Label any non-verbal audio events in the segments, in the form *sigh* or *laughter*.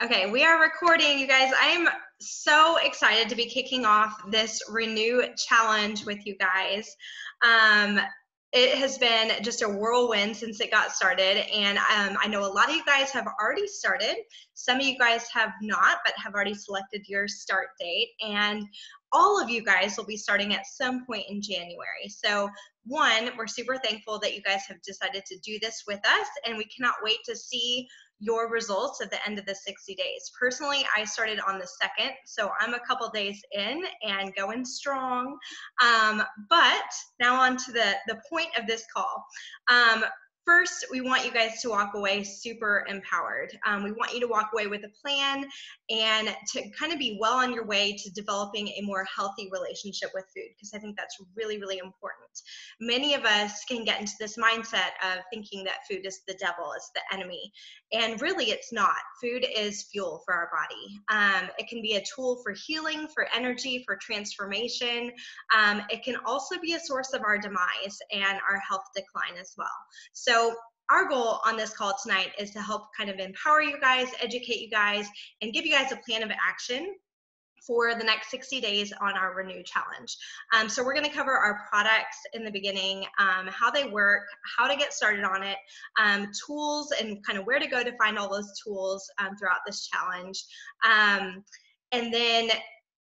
Okay, we are recording, you guys. I am so excited to be kicking off this Renew challenge with you guys. Um, it has been just a whirlwind since it got started, and um, I know a lot of you guys have already started. Some of you guys have not, but have already selected your start date. And all of you guys will be starting at some point in January. So, one, we're super thankful that you guys have decided to do this with us, and we cannot wait to see your results at the end of the 60 days. Personally, I started on the second, so I'm a couple days in and going strong. Um, but now on to the, the point of this call. Um, first, we want you guys to walk away super empowered. Um, we want you to walk away with a plan and to kind of be well on your way to developing a more healthy relationship with food, because I think that's really, really important. Many of us can get into this mindset of thinking that food is the devil, it's the enemy. And really, it's not. Food is fuel for our body. Um, it can be a tool for healing, for energy, for transformation. Um, it can also be a source of our demise and our health decline as well. So, so our goal on this call tonight is to help kind of empower you guys, educate you guys, and give you guys a plan of action for the next 60 days on our Renew Challenge. Um, so we're going to cover our products in the beginning, um, how they work, how to get started on it, um, tools, and kind of where to go to find all those tools um, throughout this challenge. Um, and then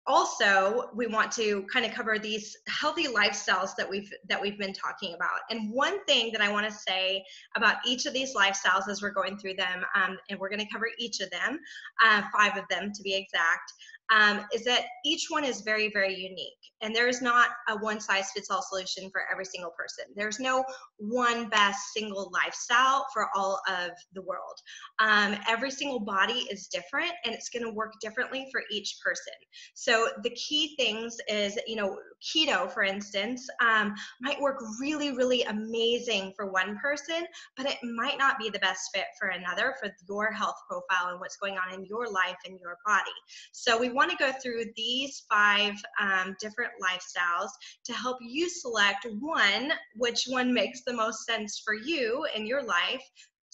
also we want to kind of cover these healthy lifestyles that we've that we've been talking about. And one thing that i want to say about each of these lifestyles as we're going through them um, and we're going to cover each of them uh, five of them to be exact um, is that each one is very, very unique. And there's not a one size fits all solution for every single person. There's no one best single lifestyle for all of the world. Um, every single body is different and it's going to work differently for each person. So the key things is, you know, keto, for instance, um, might work really, really amazing for one person, but it might not be the best fit for another for your health profile and what's going on in your life and your body. So we want to go through these five um, different lifestyles to help you select one, which one makes the most sense for you in your life,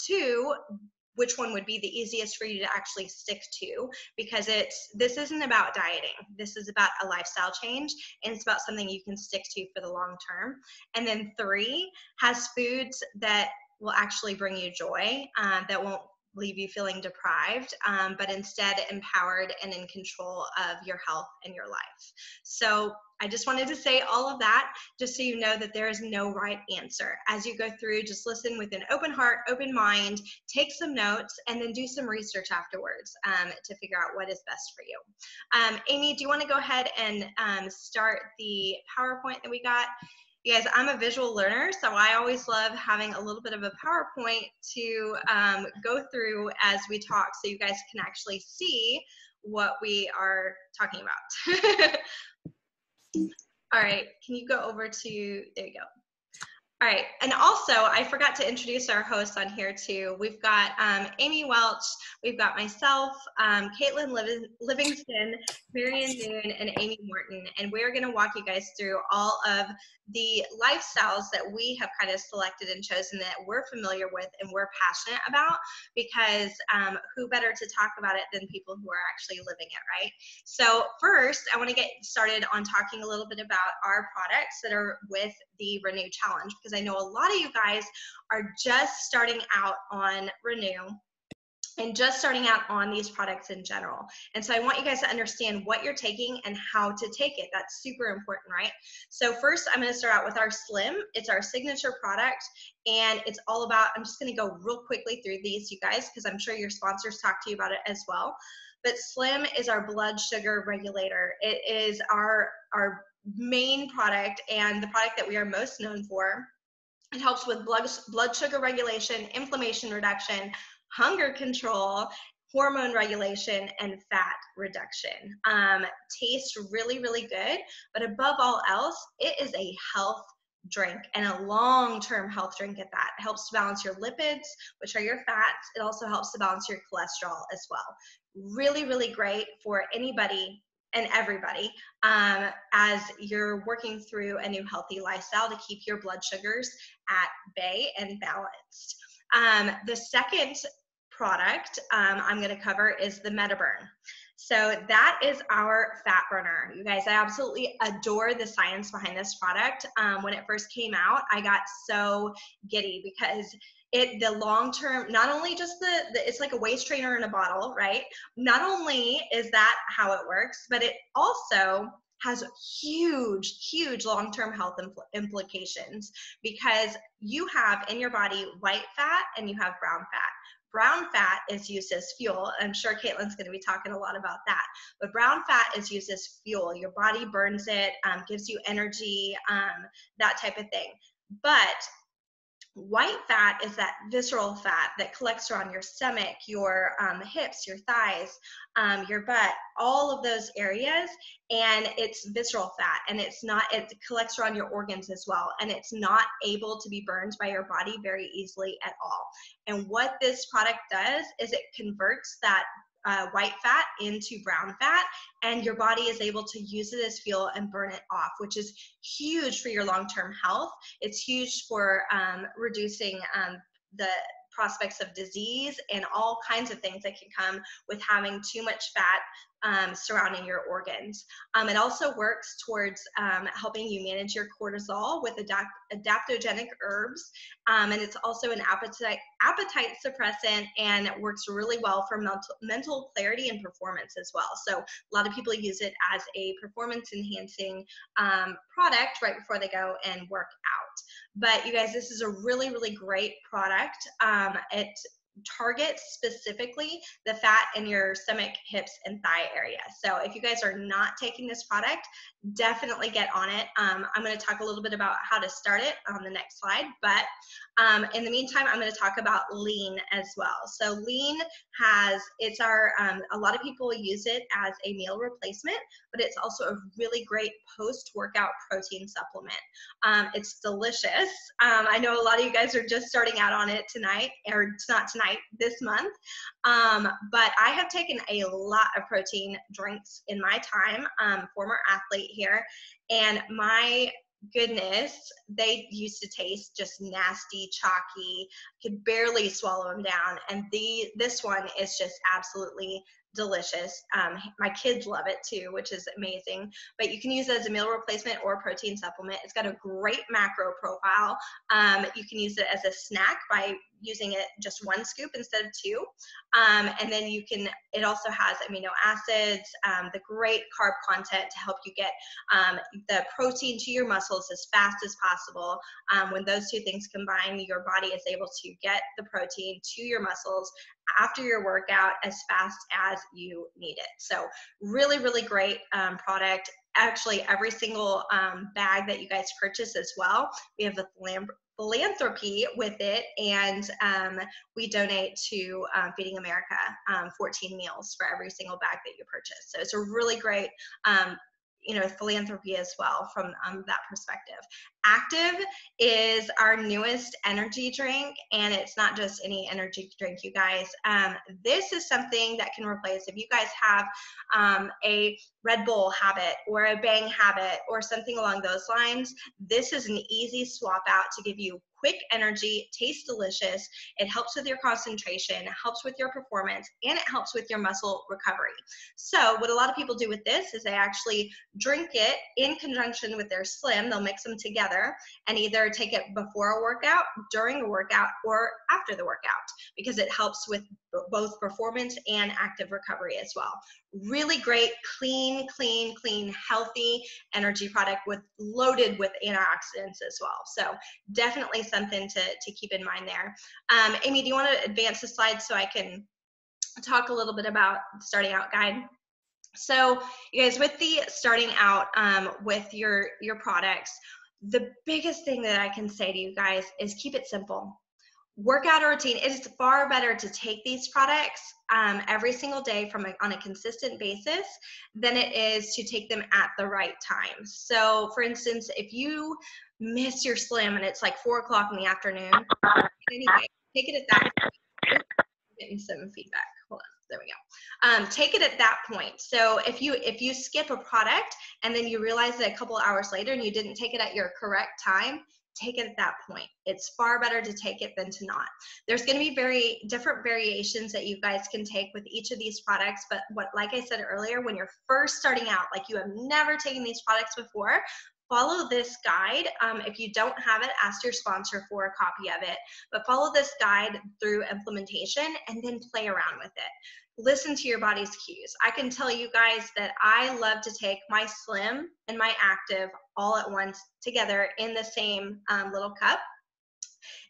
two, which one would be the easiest for you to actually stick to because it's this isn't about dieting. This is about a lifestyle change and it's about something you can stick to for the long term. And then three has foods that will actually bring you joy uh, that won't leave you feeling deprived, um, but instead empowered and in control of your health and your life. So I just wanted to say all of that just so you know that there is no right answer. As you go through, just listen with an open heart, open mind, take some notes, and then do some research afterwards um, to figure out what is best for you. Um, Amy, do you want to go ahead and um, start the PowerPoint that we got? You guys, I'm a visual learner, so I always love having a little bit of a PowerPoint to um, go through as we talk so you guys can actually see what we are talking about. *laughs* All right, can you go over to, there you go. All right, and also I forgot to introduce our hosts on here too. We've got um, Amy Welch, we've got myself, um, Caitlin Livingston, Marion Noon, and Amy Morton, and we're going to walk you guys through all of the lifestyles that we have kind of selected and chosen that we're familiar with and we're passionate about because um, who better to talk about it than people who are actually living it, right? So first, I want to get started on talking a little bit about our products that are with the Renew Challenge because I know a lot of you guys are just starting out on Renew and just starting out on these products in general. And so I want you guys to understand what you're taking and how to take it. That's super important, right? So first I'm gonna start out with our Slim. It's our signature product and it's all about, I'm just gonna go real quickly through these, you guys, because I'm sure your sponsors talk to you about it as well. But Slim is our blood sugar regulator. It is our, our main product and the product that we are most known for. It helps with blood, blood sugar regulation, inflammation reduction, hunger control, hormone regulation, and fat reduction. Um, tastes really, really good, but above all else, it is a health drink and a long-term health drink at that. It helps to balance your lipids, which are your fats. It also helps to balance your cholesterol as well. Really, really great for anybody and everybody um, as you're working through a new healthy lifestyle to keep your blood sugars at bay and balanced. Um, the second product um, I'm going to cover is the MetaBurn. So that is our fat burner. You guys, I absolutely adore the science behind this product. Um, when it first came out, I got so giddy because it the long term not only just the, the, it's like a waist trainer in a bottle right not only is that how it works but it also has huge huge long term health impl- implications because you have in your body white fat and you have brown fat Brown fat is used as fuel. I'm sure Caitlin's going to be talking a lot about that. But brown fat is used as fuel. Your body burns it, um, gives you energy, um, that type of thing. But White fat is that visceral fat that collects around your stomach, your um, hips, your thighs, um, your butt, all of those areas. And it's visceral fat and it's not, it collects around your organs as well. And it's not able to be burned by your body very easily at all. And what this product does is it converts that uh, white fat into brown fat, and your body is able to use it as fuel and burn it off, which is huge for your long term health. It's huge for um, reducing um, the prospects of disease and all kinds of things that can come with having too much fat um, surrounding your organs. Um, it also works towards um, helping you manage your cortisol with adapt- adaptogenic herbs, um, and it's also an appetite appetite suppressant and it works really well for mental, mental clarity and performance as well. So a lot of people use it as a performance enhancing um, product right before they go and work out. But you guys, this is a really really great product. Um, it target specifically the fat in your stomach, hips, and thigh area. So if you guys are not taking this product, definitely get on it. Um, I'm going to talk a little bit about how to start it on the next slide, but um, in the meantime, I'm going to talk about lean as well. So lean has, it's our, um, a lot of people use it as a meal replacement, but it's also a really great post-workout protein supplement. Um, it's delicious. Um, I know a lot of you guys are just starting out on it tonight, or it's not tonight, this month. Um, but I have taken a lot of protein drinks in my time, um, former athlete here, and my goodness, they used to taste just nasty, chalky, could barely swallow them down. And the this one is just absolutely delicious. Um, my kids love it too, which is amazing. But you can use it as a meal replacement or protein supplement. It's got a great macro profile. Um, you can use it as a snack by using it just one scoop instead of two. Um, and then you can, it also has amino acids, um, the great carb content to help you get um, the protein to your muscles as fast as possible. Um, when those two things combine, your body is able to get the protein to your muscles after your workout as fast as you need it. So really, really great um, product actually every single um, bag that you guys purchase as well. We have a philanthropy with it, and um, we donate to um, Feeding America um, 14 meals for every single bag that you purchase. So it's a really great um, you know philanthropy as well from um, that perspective. Active is our newest energy drink and it's not just any energy drink you guys. Um, this is something that can replace if you guys have um, a red bull habit or a bang habit or something along those lines this is an easy swap out to give you quick energy, tastes delicious. It helps with your concentration, helps with your performance, and it helps with your muscle recovery. So, what a lot of people do with this is they actually drink it in conjunction with their slim. They'll mix them together and either take it before a workout, during a workout, or after the workout because it helps with both performance and active recovery as well. Really great, clean, clean, clean, healthy energy product with loaded with antioxidants as well. So definitely something to, to keep in mind there. Um, Amy, do you want to advance the slide so I can talk a little bit about starting out guide? So you guys, with the starting out um, with your, your products, the biggest thing that I can say to you guys is keep it simple workout routine it is far better to take these products um, every single day from a, on a consistent basis than it is to take them at the right time so for instance if you miss your slim and it's like four o'clock in the afternoon anyway take it at that point. getting some feedback hold on there we go um, take it at that point so if you if you skip a product and then you realize that a couple hours later and you didn't take it at your correct time take it at that point. It's far better to take it than to not. There's going to be very different variations that you guys can take with each of these products, but what like I said earlier, when you're first starting out, like you have never taken these products before, follow this guide. Um, if you don't have it, ask your sponsor for a copy of it, but follow this guide through implementation and then play around with it listen to your body's cues. I can tell you guys that I love to take my slim and my active all at once together in the same um, little cup.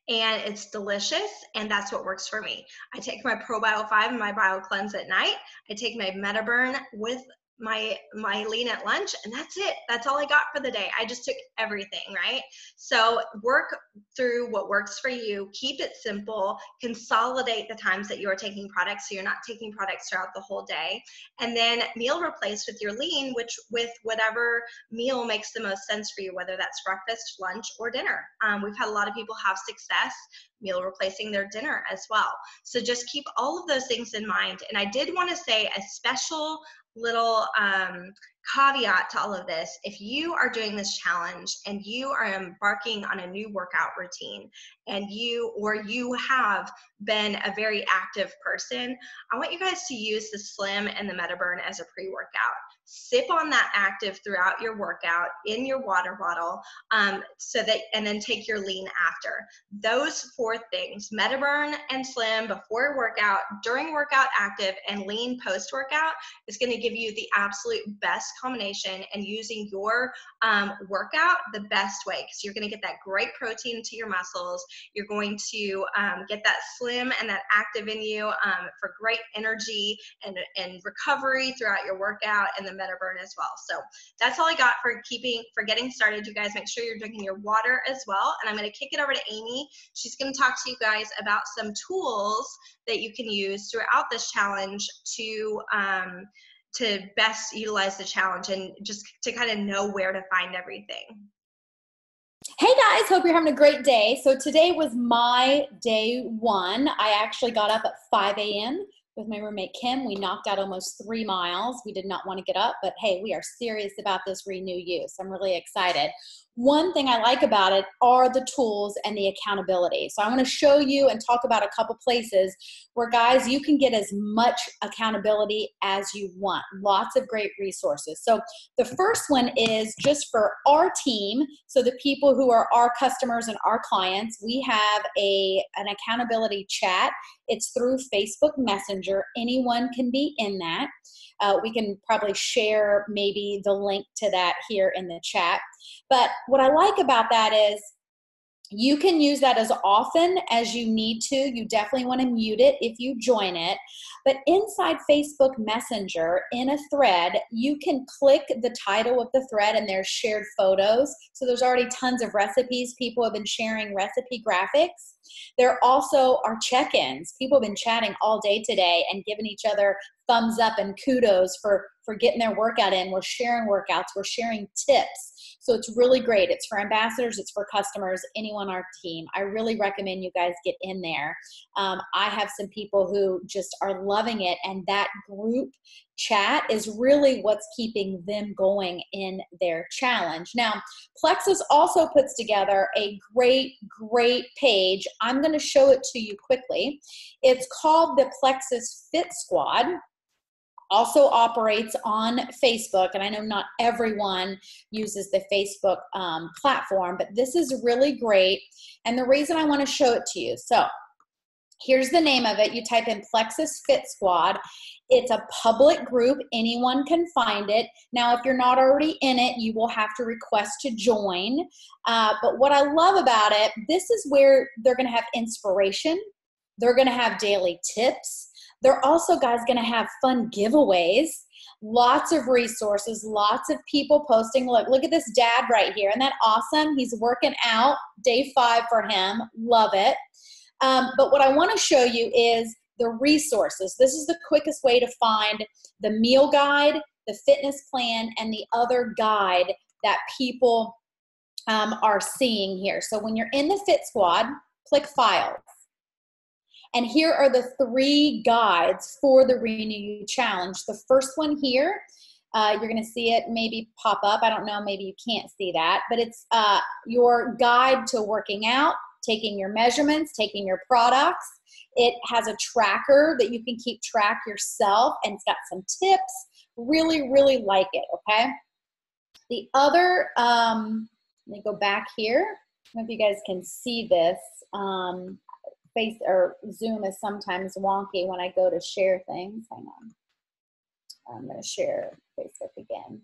And it's delicious, and that's what works for me. I take my ProBio 5 and my Bio Cleanse at night. I take my MetaBurn with my my lean at lunch and that's it. That's all i got for the day. I just took everything right? So work through what works for you. Keep it simple. Consolidate the times that you are taking products so you're not taking products throughout the whole day. And then meal replace with your lean which with whatever meal makes the most sense for you whether that's breakfast lunch or dinner. Um, we've had a lot of people have success meal replacing their dinner as well. So just keep all of those things in mind. And i did want to say a special little um, caveat to all of this. If you are doing this challenge and you are embarking on a new workout routine and you or you have been a very active person i want you guys to use the slim and the metaburn as a pre-workout sip on that active throughout your workout in your water bottle um, so that and then take your lean after. Those four things metaburn and slim before workout during workout active and lean post workout is going to give you the absolute best combination and using your um, workout the best way because you're going to get that great protein to your muscles. You're going to um, get that slim and that active in you um, for great energy and, and recovery throughout your workout and the MetaBurn as well. So that's all I got for keeping for getting started. You guys make sure you're drinking your water as well. And I'm going to kick it over to Amy. She's going to talk to you guys about some tools that you can use throughout this challenge to um, to best utilize the challenge and just to kind of know where to find everything. Hey guys, hope you're having a great day. So today was my day one. I actually got up at 5 a.m with my roommate Kim. We knocked out almost three miles. We did not want to get up, but hey, we are serious about this renew use. I'm really excited. One thing I like about it are the tools and the accountability. So I want to show you and talk about a couple places where, guys, you can get as much accountability as you want. Lots of great resources. So the first one is just for our team. So the people who are our customers and our clients, we have a an accountability chat. It's through Facebook Messenger. Anyone can be in that. Uh, we can probably share maybe the link to that here in the chat. But what I like about that is you can use that as often as you need to. You definitely want to mute it if you join it. But inside Facebook Messenger, in a thread, you can click the title of the thread and there's shared photos. So there's already tons of recipes. People have been sharing recipe graphics. There also are check ins. People have been chatting all day today and giving each other thumbs up and kudos for, for getting their workout in. We're sharing workouts, we're sharing tips. So it's really great. It's for ambassadors, it's for customers, anyone on our team. I really recommend you guys get in there. Um, I have some people who just are loving it, and that group chat is really what's keeping them going in their challenge. Now, Plexus also puts together a great, great page. I'm going to show it to you quickly. It's called the Plexus Fit Squad also operates on Facebook, and I know not everyone uses the Facebook um, platform, but this is really great. And the reason I want to show it to you so, here's the name of it. You type in Plexus Fit Squad. It's a public group, anyone can find it. Now, if you're not already in it, you will have to request to join. Uh, but what I love about it, this is where they're going to have inspiration, they're going to have daily tips they're also, guys, going to have fun giveaways, lots of resources, lots of people posting. Look, look at this dad right here. Isn't that awesome? He's working out, day five for him. Love it. Um, but what I want to show you is the resources. This is the quickest way to find the meal guide, the fitness plan, and the other guide that people um, are seeing here. So when you're in the Fit Squad, click Files. And here are the three guides for the Renew Challenge. The first one here Uh, you're going to see it maybe pop up. I don't know, maybe you can't see that, but it's uh, your guide to working out, taking your measurements, taking your products. It has a tracker that you can keep track yourself, and it's got some tips. Really, really like it, okay? The other, um, let me go back here. I don't know if you guys can see this. Um, face or Zoom is sometimes wonky when I go to share things. Hang on. I'm going to share Facebook again.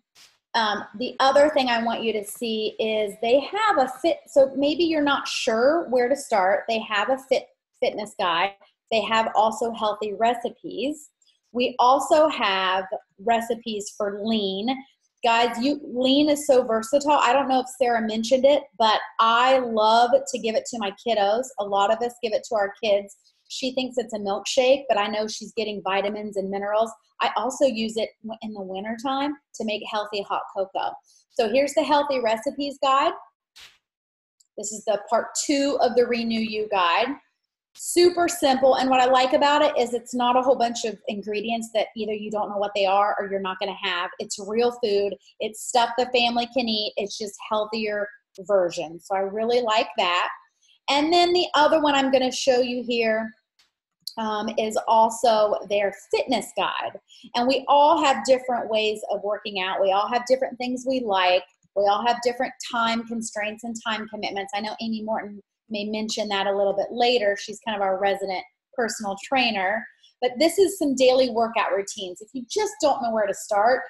Um, the other thing I want you to see is they have a fit. So maybe you're not sure where to start. They have a fit fitness guide. They have also healthy recipes. We also have recipes for lean. Guys, you lean is so versatile. I don't know if Sarah mentioned it, but I love to give it to my kiddos. A lot of us give it to our kids. She thinks it's a milkshake, but I know she's getting vitamins and minerals. I also use it in the wintertime to make healthy hot cocoa. So here's the healthy recipes guide. This is the part two of the Renew You guide super simple and what i like about it is it's not a whole bunch of ingredients that either you don't know what they are or you're not going to have. It's real food it's stuff the family can eat it's just healthier version. So i really like that. And then the other one i'm going to show you here um, is also their fitness guide. And we all have different ways of working out. We all have different things we like. We all have different time constraints and time commitments. I know amy morton may mention that a little bit later. She's kind of our resident personal trainer. But this is some daily workout routines. If you just don't know where to start,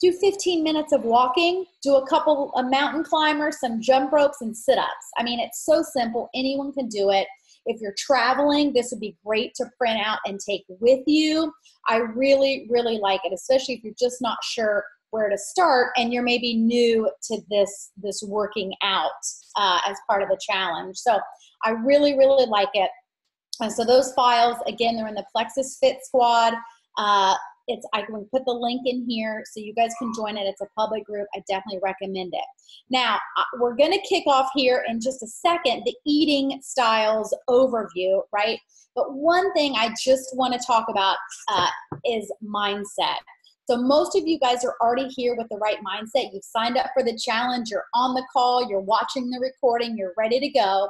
do 15 minutes of walking, do a couple a mountain climber, some jump ropes and sit-ups. I mean, it's so simple. Anyone can do it. If you're traveling, this would be great to print out and take with you. I really, really like it, especially if you're just not sure where to start and you're maybe new to this this working out uh, as part of the challenge. So i really really like it. And so those files again they're in the plexus fit squad. Uh, it's i can put the link in here so you guys can join it. It's a public group. I definitely recommend it. Now uh, we're going to kick off here in just a second the eating styles overview right? But one thing i just want to talk about uh, is mindset so most of you guys are already here with the right mindset. You've signed up for the challenge, you're on the call, you're watching the recording, you're ready to go.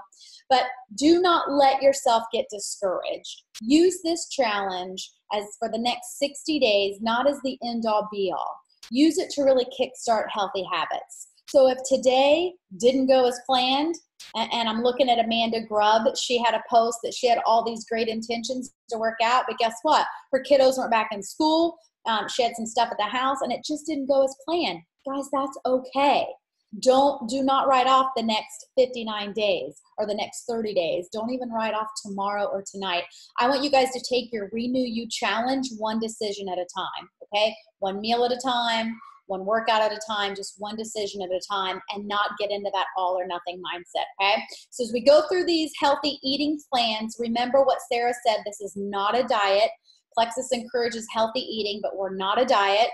But do not let yourself get discouraged. Use this challenge as for the next 60 days, not as the end all be all. Use it to really kickstart healthy habits. So if today didn't go as planned, and I'm looking at Amanda Grubb, she had a post that she had all these great intentions to work out, but guess what? Her kiddos weren't back in school. Um, she had some stuff at the house and it just didn't go as planned. Guys, that's okay. Don't do not write off the next 59 days or the next 30 days. Don't even write off tomorrow or tonight. I want you guys to take your Renew You challenge one decision at a time, okay? One meal at a time, one workout at a time, just one decision at a time, and not get into that all or nothing mindset. Okay. So as we go through these healthy eating plans, remember what Sarah said this is not a diet. Plexus encourages healthy eating, but we're not a diet.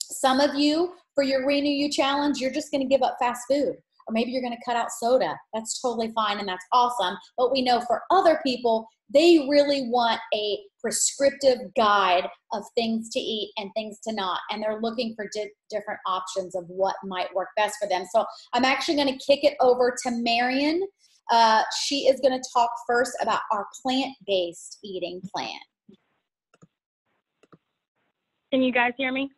Some of you, for your Renew You challenge, you're just going to give up fast food. Or maybe you're going to cut out soda. That's totally fine and that's awesome. But we know for other people, they really want a prescriptive guide of things to eat and things to not. And they're looking for di- different options of what might work best for them. So I'm actually going to kick it over to Marion. Uh, she is going to talk first about our plant based eating plan. Can you guys hear me?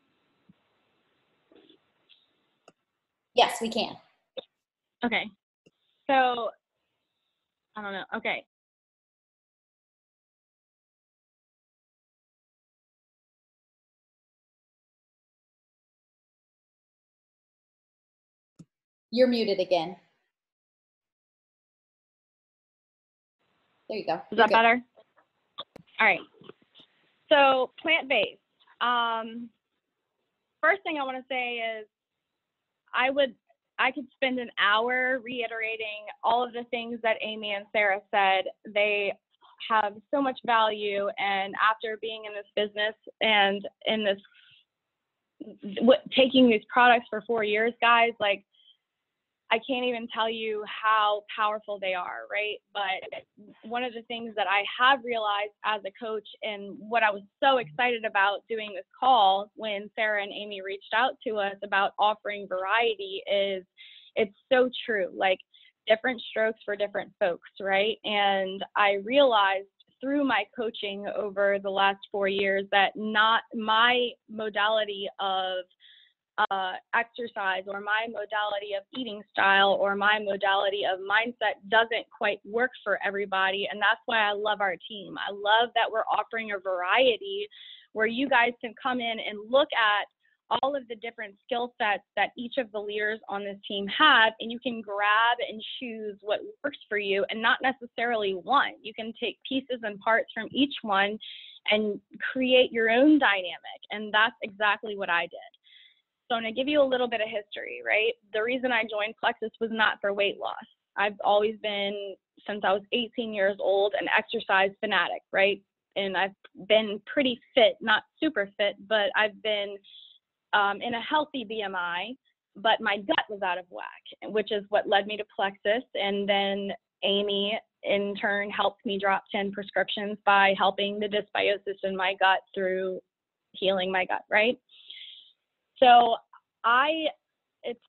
Yes, we can. Okay. So, I don't know. Okay. You're muted again. There you go. Is You're that good. better? All right. So, plant based. Um, first thing I want to say is I would I could spend an hour reiterating all of the things that Amy and Sarah said. They have so much value and after being in this business and in this taking these products for 4 years guys like I can't even tell you how powerful they are, right? But one of the things that I have realized as a coach and what I was so excited about doing this call when Sarah and Amy reached out to us about offering variety is it's so true. Like different strokes for different folks, right? And I realized through my coaching over the last four years that not my modality of uh, exercise or my modality of eating style or my modality of mindset doesn't quite work for everybody. And that's why I love our team. I love that we're offering a variety where you guys can come in and look at all of the different skill sets that each of the leaders on this team have, and you can grab and choose what works for you and not necessarily one. You can take pieces and parts from each one and create your own dynamic. And that's exactly what I did. So I'm going to give you a little bit of history, right? The reason I joined Plexus was not for weight loss. I've always been, since I was 18 years old, an exercise fanatic, right? And I've been pretty fit, not super fit, but I've been um, in a healthy BMI, but my gut was out of whack, which is what led me to Plexus. And then Amy, in turn, helped me drop 10 prescriptions by helping the dysbiosis in my gut through healing my gut, right? So I, it's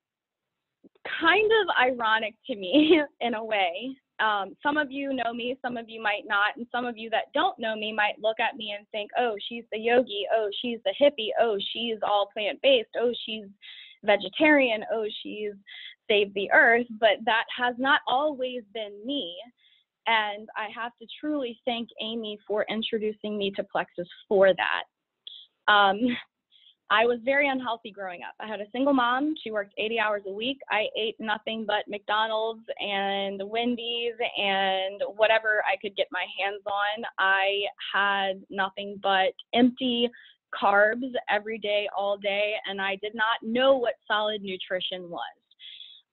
kind of ironic to me *laughs* in a way. Um, some of you know me, some of you might not, and some of you that don't know me might look at me and think, oh, she's the yogi, oh, she's the hippie, oh, she's all plant based, oh, she's vegetarian, oh, she's saved the earth. But that has not always been me. And I have to truly thank Amy for introducing me to Plexus for that. Um, I was very unhealthy growing up. I had a single mom. She worked 80 hours a week. I ate nothing but McDonald's and Wendy's and whatever I could get my hands on. I had nothing but empty carbs every day, all day, and I did not know what solid nutrition was.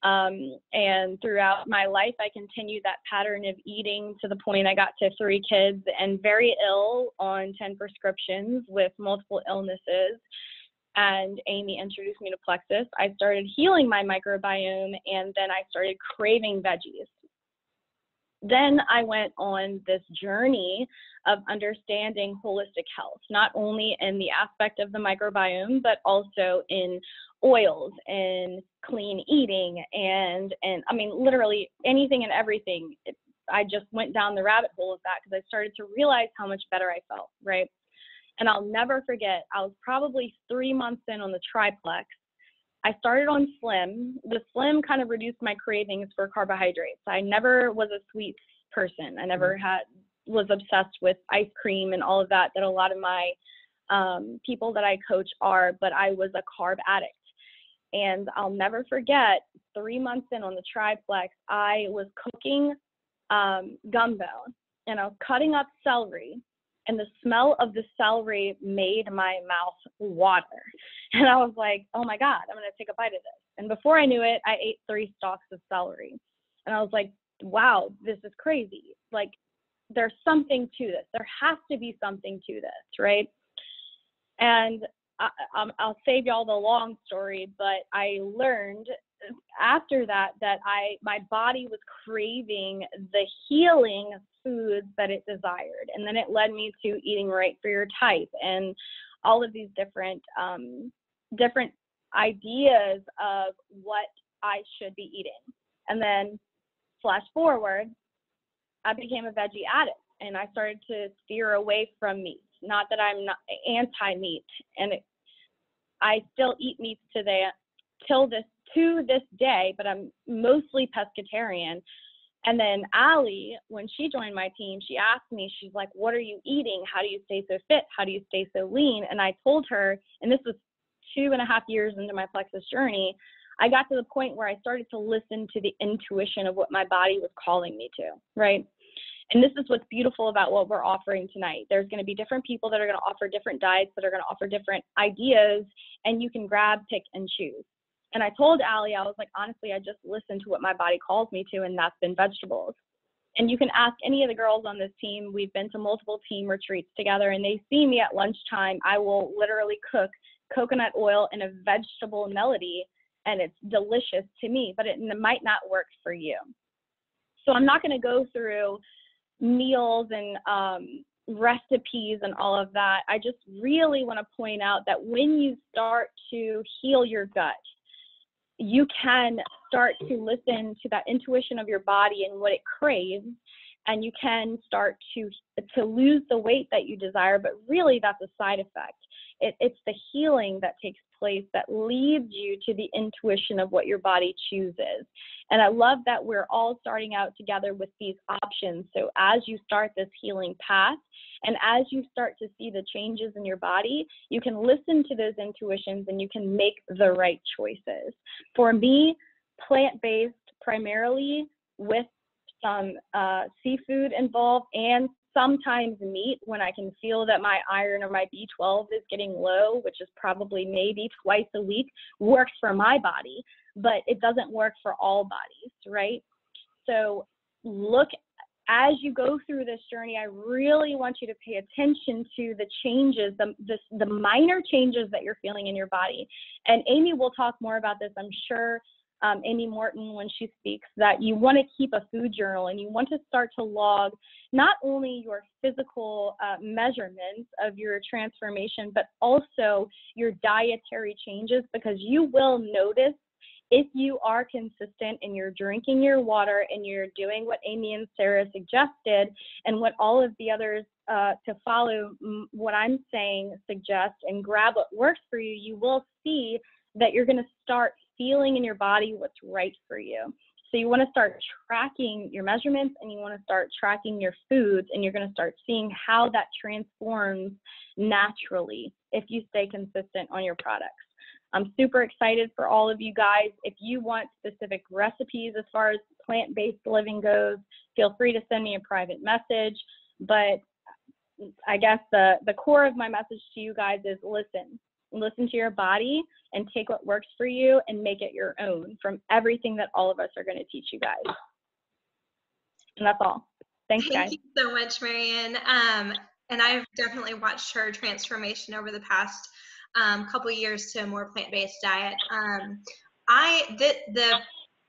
Um, and throughout my life, I continued that pattern of eating to the point I got to three kids and very ill on 10 prescriptions with multiple illnesses and Amy introduced me to Plexus. I started healing my microbiome and then I started craving veggies. Then I went on this journey of understanding holistic health, not only in the aspect of the microbiome, but also in oils and clean eating and and I mean literally anything and everything. I just went down the rabbit hole of that because I started to realize how much better I felt, right? And I'll never forget, I was probably three months in on the triplex. I started on Slim. The Slim kind of reduced my cravings for carbohydrates. I never was a sweet person. I never mm-hmm. had was obsessed with ice cream and all of that that a lot of my um, people that I coach are, but I was a carb addict. And I'll never forget, three months in on the triplex, I was cooking um, gumbo and I was cutting up celery and the smell of the celery made my mouth water. *laughs* And I was like, oh my God, I'm going to take a bite of this. And before I knew it, I ate three stalks of celery. And I was like, wow, this is crazy. Like, there's something to this. There has to be something to this, right? And I, will save y'all the long story, but I learned after that that I my body was craving the healing foods that it desired. And then it led me to eating right for your type and all of these different um, different ideas of what I should be eating. And then flash forward, I became a veggie addict and I started to steer away from meat. Not that I'm not anti-meat, and it, I still eat meats today till this to this day, but I'm mostly pescatarian. And then Allie, when she joined my team, she asked me, she's like, What are you eating? How do you stay so fit? How do you stay so lean? And I told her, and this was two and a half years into my Plexus journey, I got to the point where I started to listen to the intuition of what my body was calling me to, right? And this is what's beautiful about what we're offering tonight. There's going to be different people that are going to offer different diets, that are going to offer different ideas, and you can grab, pick, and choose. And I told Allie, I was like, honestly, I just listen to what my body calls me to, and that's been vegetables. And you can ask any of the girls on this team. We've been to multiple team retreats together, and they see me at lunchtime. I will literally cook coconut oil in a vegetable melody and it's delicious to me, but it might not work for you. So I'm not going to go through meals and um, recipes and all of that. I just really want to point out that when you start to heal your gut, you can start to listen to that intuition of your body and what it craves and you can start to to lose the weight that you desire but really that's a side effect it, it's the healing that takes place that leads you to the intuition of what your body chooses. And I love that we're all starting out together with these options. So as you start this healing path, and as you start to see the changes in your body, you can listen to those intuitions and you can make the right choices. For me, plant based primarily with some uh, seafood involved and sometimes meat when I can feel that my iron or my B12 is getting low, which is probably maybe twice a week, works for my body, but it doesn't work for all bodies, right? So look as you go through this journey, I really want you to pay attention to the changes, the, the, the minor changes that you're feeling in your body. And Amy will talk more about this, I'm sure, um, Amy Morton when she speaks that you want to keep a food journal and you want to start to log not only your physical uh, measurements of your transformation, but also your dietary changes because you will notice if you are consistent and you're drinking your water and you're doing what Amy and Sarah suggested and what all of the others uh, to follow what I'm saying suggest and grab what works for you, you will see that you're going to start feeling in your body what's right for you. So you want to start tracking your measurements and you want to start tracking your foods and you're going to start seeing how that transforms naturally if you stay consistent on your products. I'm super excited for all of you guys. If you want specific recipes as far as plant-based living goes, feel free to send me a private message. But I guess the, the core of my message to you guys is listen, listen to your body and take what works for you and make it your own from everything that all of us are going to teach you guys. And that's all. Thanks, Thank guys. Thank you so much, Marion. Um, and I've definitely watched her transformation over the past um, couple years to a more plant-based diet. Um, I the the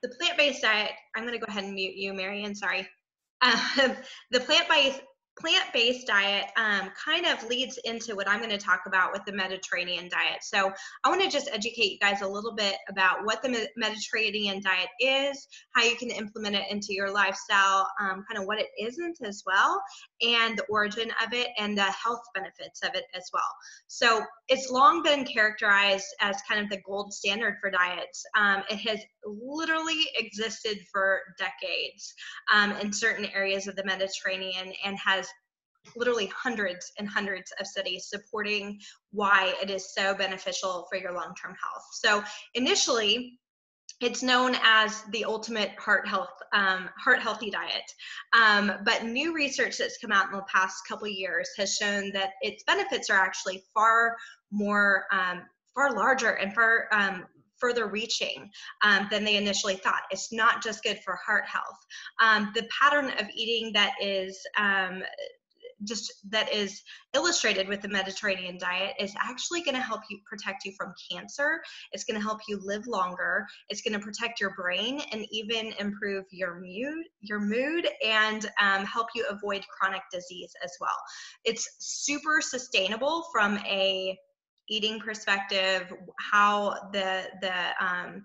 the plant-based diet. I'm going to go ahead and mute you, Marion. Sorry. *laughs* Um, the plant-based plant-based diet um, kind of leads into what I'm going to talk about with the Mediterranean diet. So I want to just educate you guys a little bit about what the Mediterranean diet is, how you can implement it into your lifestyle, um, kind of what it isn't as well, and the origin of it and the health benefits of it as well. So it's long been characterized as kind of the gold standard for diets. Um, it has literally existed for decades um, in certain areas of the Mediterranean and has literally hundreds and hundreds of studies supporting why it is so beneficial for your long-term health. So initially, it's known as the ultimate heart health um, heart healthy diet um, but new research that's come out in the past couple years has shown that its benefits are actually far more um, far larger and far um, further reaching um, than they initially thought. It's not just good for heart health. Um, the pattern of eating that is um, just that is illustrated with the Mediterranean diet is actually going to help you protect you from cancer. It's going to help you live longer. It's going to protect your brain and even improve your mood, your mood, and um, help you avoid chronic disease as well. It's super sustainable from a eating perspective, how the the um,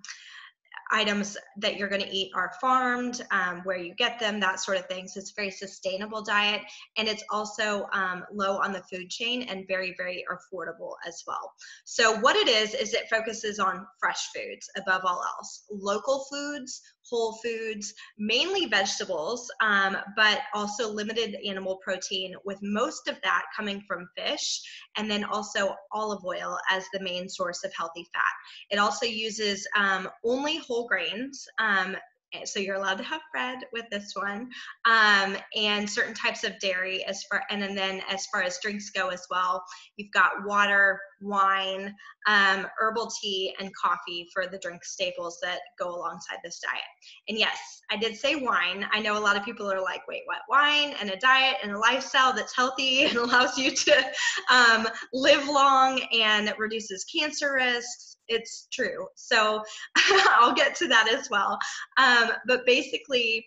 items that you're going to eat are farmed, um, where you get them, that sort of thing. So it's a very sustainable diet, and it's also um, low on the food chain and very, very affordable as well. So what it is is it focuses on fresh foods above all else, local foods, whole foods, mainly vegetables, um, but also limited animal protein, with most of that coming from fish, and then also olive oil as the main source of healthy fat. It also uses um, only whole grains, um, so you're allowed to have bread with this one um, and certain types of dairy as far and then as far as drinks go as well you've got water wine um, herbal tea and coffee for the drink staples that go alongside this diet. And yes i did say wine. I know a lot of people are like wait what? Wine and a diet and a lifestyle that's healthy *laughs* and allows you to um, live long and reduces cancer risks it's true. So *laughs* I'll get to that as well. Um, but basically,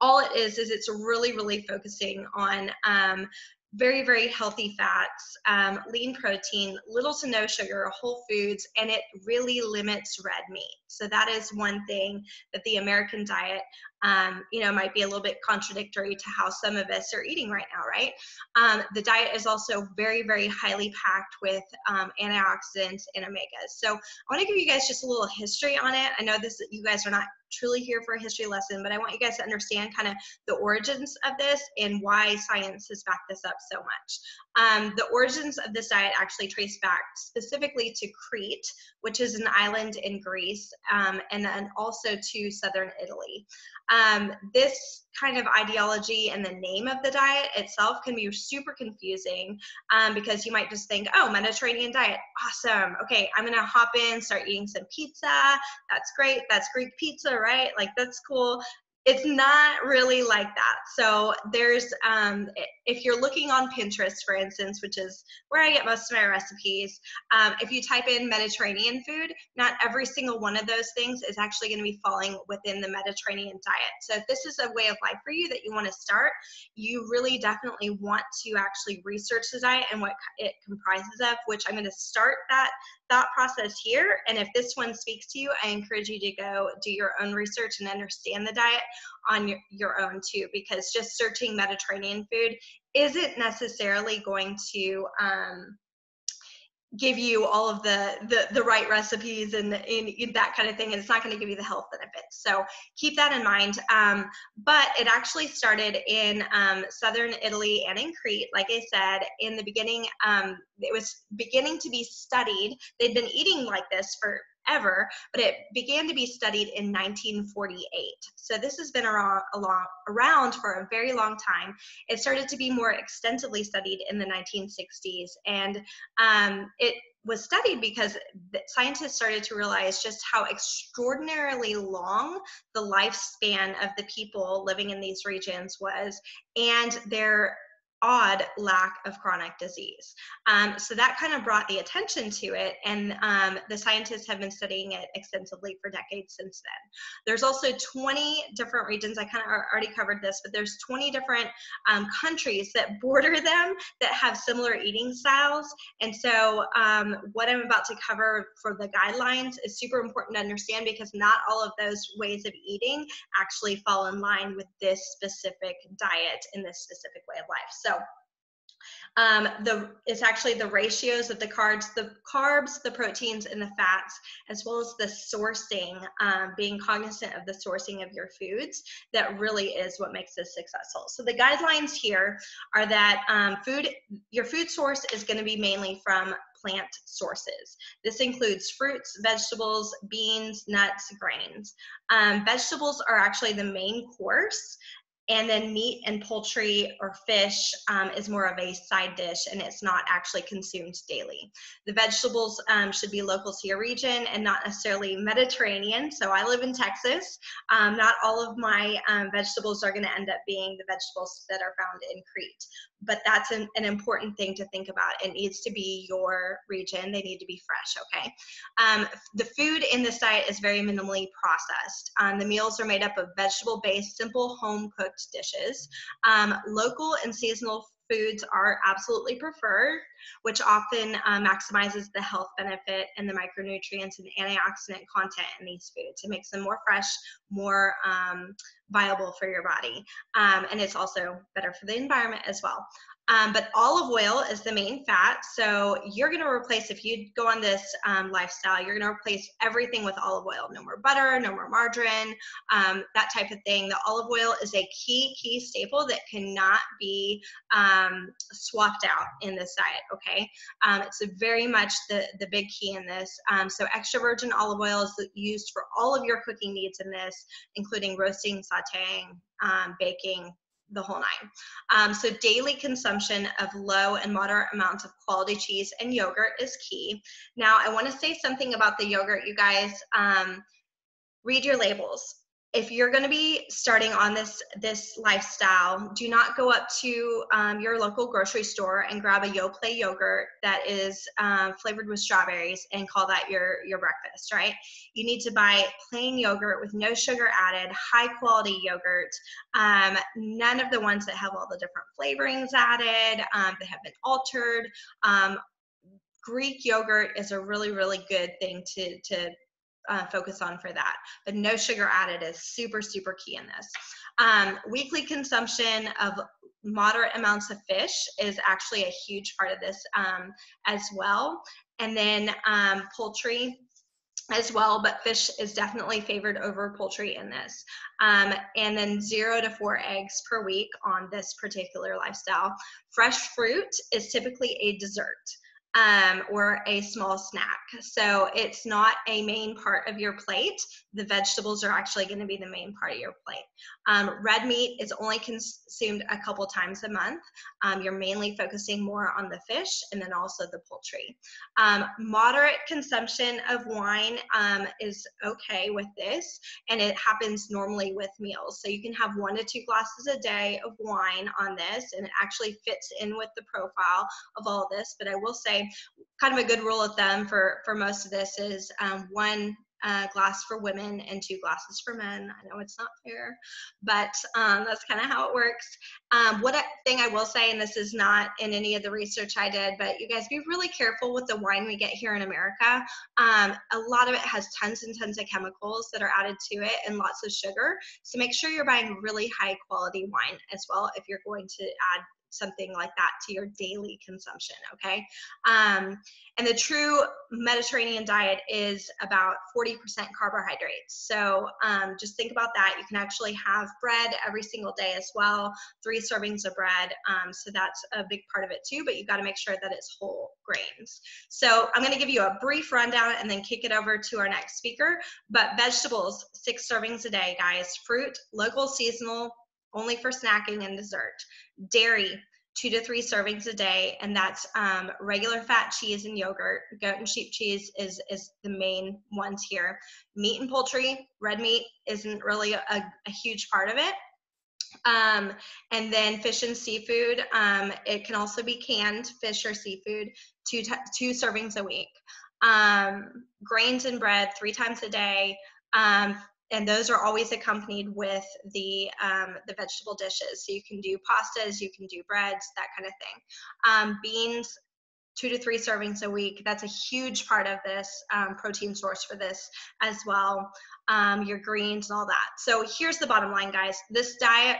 all it is is it's really really focusing on um, very, very healthy fats, um, lean protein, little to no sugar, whole foods, and it really limits red meat. So that is one thing that the American diet, um, you know, might be a little bit contradictory to how some of us are eating right now, right? Um, the diet is also very, very highly packed with um, antioxidants and omegas. So I want to give you guys just a little history on it. I know this you guys are not truly here for a history lesson, but I want you guys to understand kind of the origins of this and why science has backed this up so much. Um, the origins of this diet actually trace back specifically to Crete, which is an island in Greece, um, and then also to southern Italy. Um, this kind of ideology and the name of the diet itself can be super confusing um, because you might just think, oh, Mediterranean diet, awesome. Okay, I'm gonna hop in, start eating some pizza. That's great. That's Greek pizza, right? Like that's cool it's not really like that. So there's, um, if you're looking on Pinterest, for instance, which is where I get most of my recipes, um, if you type in Mediterranean food, not every single one of those things is actually going to be falling within the Mediterranean diet. So if this is a way of life for you that you want to start, you really definitely want to actually research the diet and what it comprises of, which I'm going to start that thought process here. And if this one speaks to you, I encourage you to go do your own research and understand the diet on your, your own too, because just searching Mediterranean food isn't necessarily going to um, give you all of the, the the right recipes and, and that kind of thing and it's not going to give you the health benefits. So keep that in mind. Um, but it actually started in um, southern italy and in crete like i said in the beginning um, it was beginning to be studied. They'd been eating like this for ever, but it began to be studied in 1948. So this has been around, around for a very long time. It started to be more extensively studied in the 1960s, and um, it was studied because scientists started to realize just how extraordinarily long the lifespan of the people living in these regions was and their odd lack of chronic disease. Um, so that kind of brought the attention to it, and um, the scientists have been studying it extensively for decades since then. There's also 20 different regions, I kind of already covered this, but there's 20 different um, countries that border them that have similar eating styles. And so um, what I'm about to cover for the guidelines is super important to understand because not all of those ways of eating actually fall in line with this specific diet in this specific way of life. So so um, the it's actually the ratios of the carbs, the carbs, the proteins, and the fats, as well as the sourcing, um, being cognizant of the sourcing of your foods, that really is what makes this successful. So the guidelines here are that um, food, your food source is going to be mainly from plant sources. This includes fruits, vegetables, beans, nuts, grains. Um, vegetables are actually the main course, and then meat and poultry or fish um, is more of a side dish and it's not actually consumed daily. The vegetables um, should be local to your region and not necessarily Mediterranean. So I live in Texas. Um, not all of my um, vegetables are going to end up being the vegetables that are found in Crete but that's an, an, important thing to think about. It needs to be your region. They need to be fresh, okay? Um, the food in this diet is very minimally processed. Um, the meals are made up of vegetable-based, simple home-cooked dishes. Um, local and seasonal foods are absolutely preferred, which often uh, maximizes the health benefit and the micronutrients and antioxidant content in these foods. It makes them more fresh, more um, viable for your body. Um, and it's also better for the environment as well. Um, but olive oil is the main fat. So you're going to replace, if you go on this um, lifestyle, you're going to replace everything with olive oil. No more butter, no more margarine, um, that type of thing. The olive oil is a key, key staple that cannot be um, swapped out in this diet, okay? Um, it's very much the, the big key in this. Um, so extra virgin olive oil is used for all of your cooking needs in this, including roasting, sauteing, baking, the whole nine. Um, so daily consumption of low and moderate amounts of quality cheese and yogurt is key. Now I want to say something about the yogurt, you guys. Um, read your labels. If you're going to be starting on this this lifestyle do not go up to um, your local grocery store and grab a yoplait yogurt that is um, flavored with strawberries and call that your your breakfast right? You need to buy plain yogurt with no sugar added high quality yogurt um, none of the ones that have all the different flavorings added um, that have been altered. Um, greek yogurt is a really really good thing to to uh, focus on for that. But no sugar added is super, super key in this. Um, weekly consumption of moderate amounts of fish is actually a huge part of this um, as well. And then um, poultry as well, but fish is definitely favored over poultry in this. Um, and then zero to four eggs per week on this particular lifestyle. Fresh fruit is typically a dessert um, or a small snack. So it's not a main part of your plate. The vegetables are actually going to be the main part of your plate. Um, red meat is only consumed a couple times a month. Um, you're mainly focusing more on the fish and then also the poultry. Um, moderate consumption of wine um, is okay with this, and it happens normally with meals. So you can have one to two glasses a day of wine on this, and it actually fits in with the profile of all this. But I will say kind of a good rule of thumb for for most of this is um, one uh, glass for women and two glasses for men. I know it's not fair, but um, that's kind of how it works. Um, what thing I will say, and this is not in any of the research I did, but you guys be really careful with the wine we get here in America. Um, a lot of it has tons and tons of chemicals that are added to it and lots of sugar. So make sure you're buying really high quality wine as well if you're going to add something like that to your daily consumption, okay? Um, and the true Mediterranean diet is about 40% carbohydrates. So um, just think about that. You can actually have bread every single day as well, three servings of bread. Um, so that's a big part of it too, but you've got to make sure that it's whole grains. So I'm going to give you a brief rundown and then kick it over to our next speaker. But vegetables, six servings a day, guys. Fruit, local, seasonal, only for snacking and dessert. Dairy, two to three servings a day, and that's um, regular fat cheese and yogurt. Goat and sheep cheese is is the main ones here. Meat and poultry, red meat isn't really a, a huge part of it. Um, and then fish and seafood, um, it can also be canned fish or seafood, two, two servings a week. Um, grains and bread, three times a day. And those are always accompanied with the um, the vegetable dishes. So you can do pastas, you can do breads, that kind of thing. Um, beans, two to three servings a week. That's a huge part of this um, protein source for this as well. Um, your greens and all that. So here's the bottom line, guys. This diet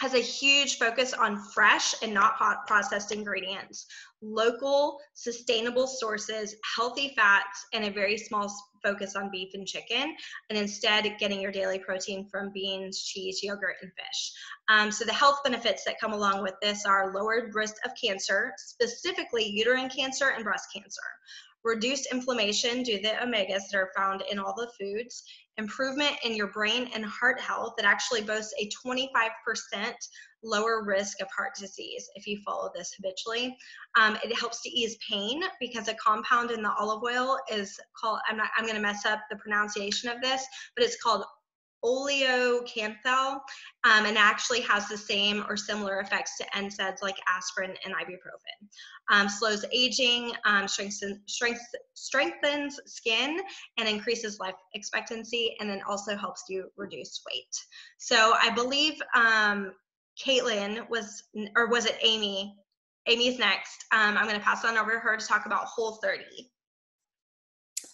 has a huge focus on fresh and not processed ingredients, local, sustainable sources, healthy fats, and a very small focus on beef and chicken, and instead getting your daily protein from beans, cheese, yogurt, and fish. Um, so the health benefits that come along with this are lowered risk of cancer, specifically uterine cancer and breast cancer reduced inflammation due to the omegas that are found in all the foods, improvement in your brain and heart health that actually boasts a 25% lower risk of heart disease if you follow this habitually. Um, it helps to ease pain because a compound in the olive oil is called, I'm, not, I'm going to mess up the pronunciation of this, but it's called oleocanthal um, and actually has the same or similar effects to NSAIDs like aspirin and ibuprofen. Um, slows aging, um, strengthens, strengthens, strengthens skin, and increases life expectancy, and then also helps you reduce weight. So I believe um, Caitlin was, or was it Amy? Amy's next. Um, I'm going to pass on over to her to talk about Whole 30.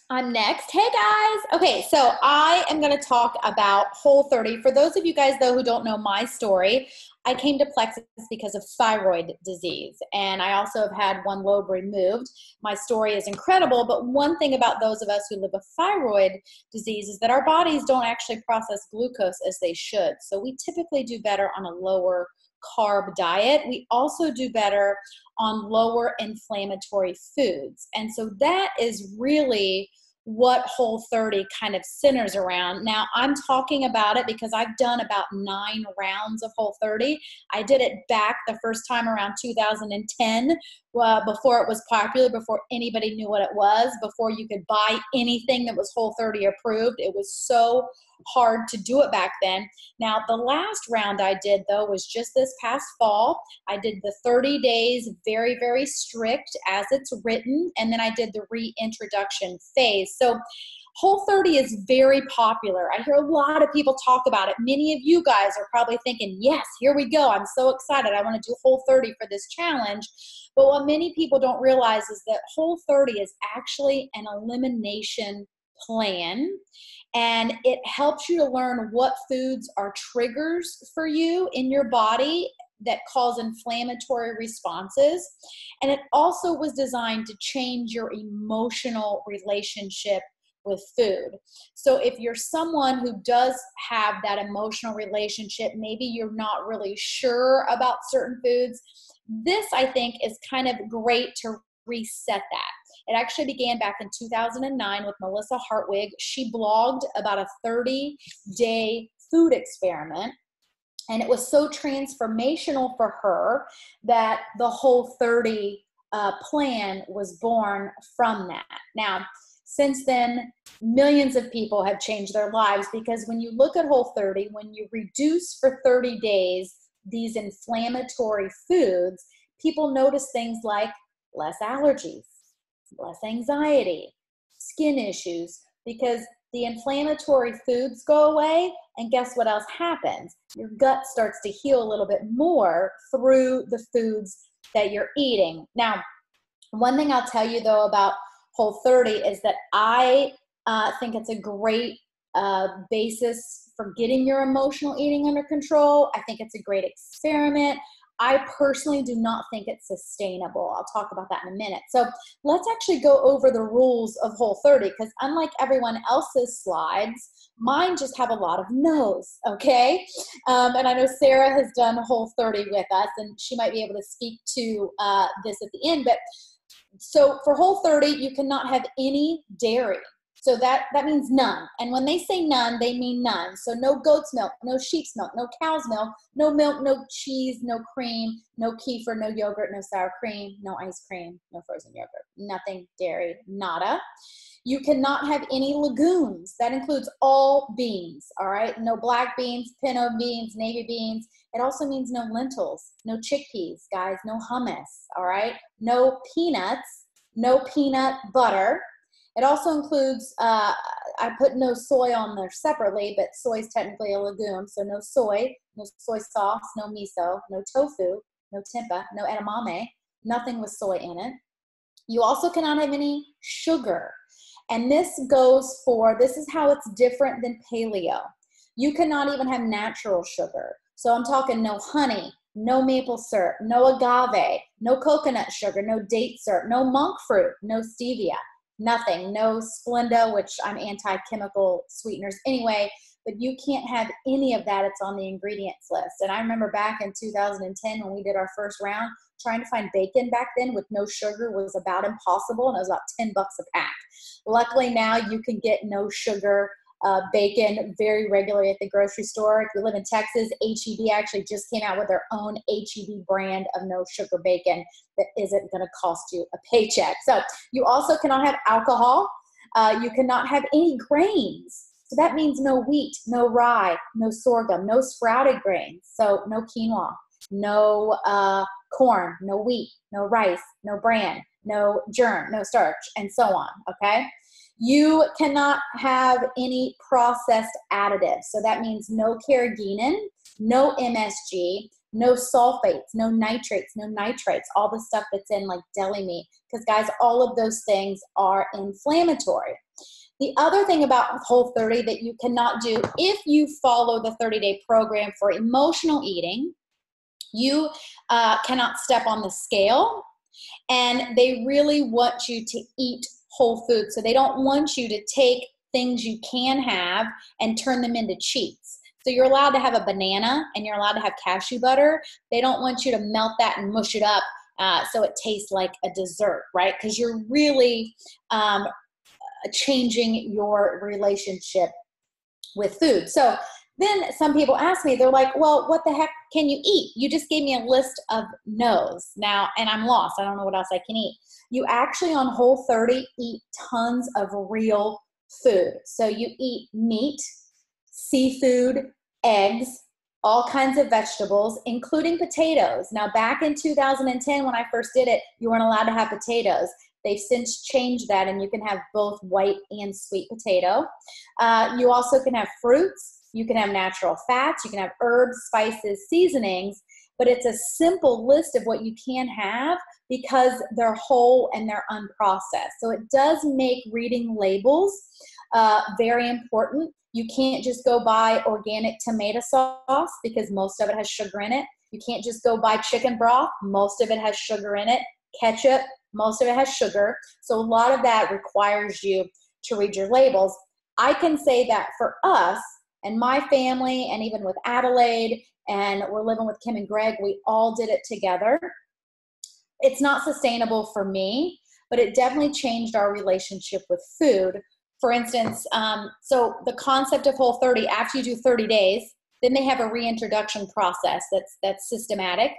I'm next. Hey guys. Okay, so I am going to talk about Whole 30. For those of you guys, though, who don't know my story, I came to Plexus because of thyroid disease, and I also have had one lobe removed. My story is incredible, but one thing about those of us who live with thyroid disease is that our bodies don't actually process glucose as they should. So we typically do better on a lower carb diet. We also do better on lower inflammatory foods. And so that is really what Whole 30 kind of centers around. Now, I'm talking about it because I've done about nine rounds of Whole 30. I did it back the first time around 2010 uh, before it was popular, before anybody knew what it was, before you could buy anything that was Whole 30 approved. It was so hard to do it back then. Now, the last round I did, though, was just this past fall. I did the 30 days very, very strict as it's written, and then I did the reintroduction phase. So, Whole 30 is very popular. I hear a lot of people talk about it. Many of you guys are probably thinking, yes, here we go. I'm so excited. I want to do Whole 30 for this challenge. But what many people don't realize is that Whole 30 is actually an elimination plan and it helps you to learn what foods are triggers for you in your body that cause inflammatory responses. And it also was designed to change your emotional relationship with food. So if you're someone who does have that emotional relationship, maybe you're not really sure about certain foods, this I think is kind of great to reset that. It actually began back in 2009 with Melissa Hartwig. She blogged about a 30 day food experiment. And it was so transformational for her that the whole 30 uh, plan was born from that. Now, since then, millions of people have changed their lives because when you look at Whole 30, when you reduce for 30 days these inflammatory foods, people notice things like less allergies, less anxiety, skin issues, because the inflammatory foods go away. And guess what else happens? Your gut starts to heal a little bit more through the foods that you're eating. Now, one thing I'll tell you though about Whole 30 is that I uh, think it's a great uh, basis for getting your emotional eating under control. I think it's a great experiment. I personally do not think it's sustainable. I'll talk about that in a minute. So let's actually go over the rules of Whole 30 because unlike everyone else's slides, mine just have a lot of no's, okay? Um, and I know Sarah has done Whole 30 with us and she might be able to speak to uh, this at the end, but so for whole 30 you cannot have any dairy so that that means none and when they say none they mean none so no goat's milk no sheep's milk no cow's milk no milk no cheese no cream no kefir no yogurt no sour cream no ice cream no frozen yogurt nothing dairy nada you cannot have any legumes. That includes all beans, all right? No black beans, pinto beans, navy beans. It also means no lentils, no chickpeas, guys, no hummus, all right? No peanuts, no peanut butter. It also includes, uh, I put no soy on there separately, but soy is technically a legume, so no soy, no soy sauce, no miso, no tofu, no tempeh, no edamame, nothing with soy in it. You also cannot have any sugar. And this goes for, this is how it's different than paleo. You cannot even have natural sugar. So I'm talking no honey, no maple syrup, no agave, no coconut sugar, no date syrup, no monk fruit, no stevia, nothing, no Splenda, which I'm anti chemical sweeteners anyway, but you can't have any of that. It's on the ingredients list. And I remember back in 2010 when we did our first round, trying to find bacon back then with no sugar was about impossible and it was about 10 bucks a pack. Luckily now you can get no sugar uh, bacon very regularly at the grocery store. If you live in Texas, HEB actually just came out with their own HEB brand of no sugar bacon that isn't going to cost you a paycheck. So you also cannot have alcohol. Uh, you cannot have any grains. So that means no wheat, no rye, no sorghum, no sprouted grains. So no quinoa, no uh, corn, no wheat, no rice, no bran, no germ, no starch, and so on. Okay. You cannot have any processed additives. So that means no carrageenan, no MSG, no sulfates, no nitrates, no nitrites, all the stuff that's in like deli meat. Because, guys, all of those things are inflammatory. The other thing about Whole 30 that you cannot do if you follow the 30 day program for emotional eating you uh, cannot step on the scale, and they really want you to eat whole food. So they don't want you to take things you can have and turn them into cheats. So you're allowed to have a banana and you're allowed to have cashew butter. They don't want you to melt that and mush it up uh, so it tastes like a dessert, right? Because you're really um, changing your relationship with food. So then some people ask me, they're like, well, what the heck can you eat? You just gave me a list of no's now, and I'm lost. I don't know what else I can eat. You actually on Whole 30 eat tons of real food. So you eat meat, seafood, eggs, all kinds of vegetables, including potatoes. Now, back in 2010, when I first did it, you weren't allowed to have potatoes. They've since changed that, and you can have both white and sweet potato. Uh, you also can have fruits, you can have natural fats, you can have herbs, spices, seasonings, but it's a simple list of what you can have because they're whole and they're unprocessed. So it does make reading labels uh, very important. You can't just go buy organic tomato sauce because most of it has sugar in it. You can't just go buy chicken broth, most of it has sugar in it. Ketchup, most of it has sugar. So a lot of that requires you to read your labels. I can say that for us and my family, and even with Adelaide, and we're living with Kim and Greg, we all did it together. It's not sustainable for me, but it definitely changed our relationship with food for instance, um, so the concept of Whole 30, after you do 30 days, then they have a reintroduction process that's that's systematic.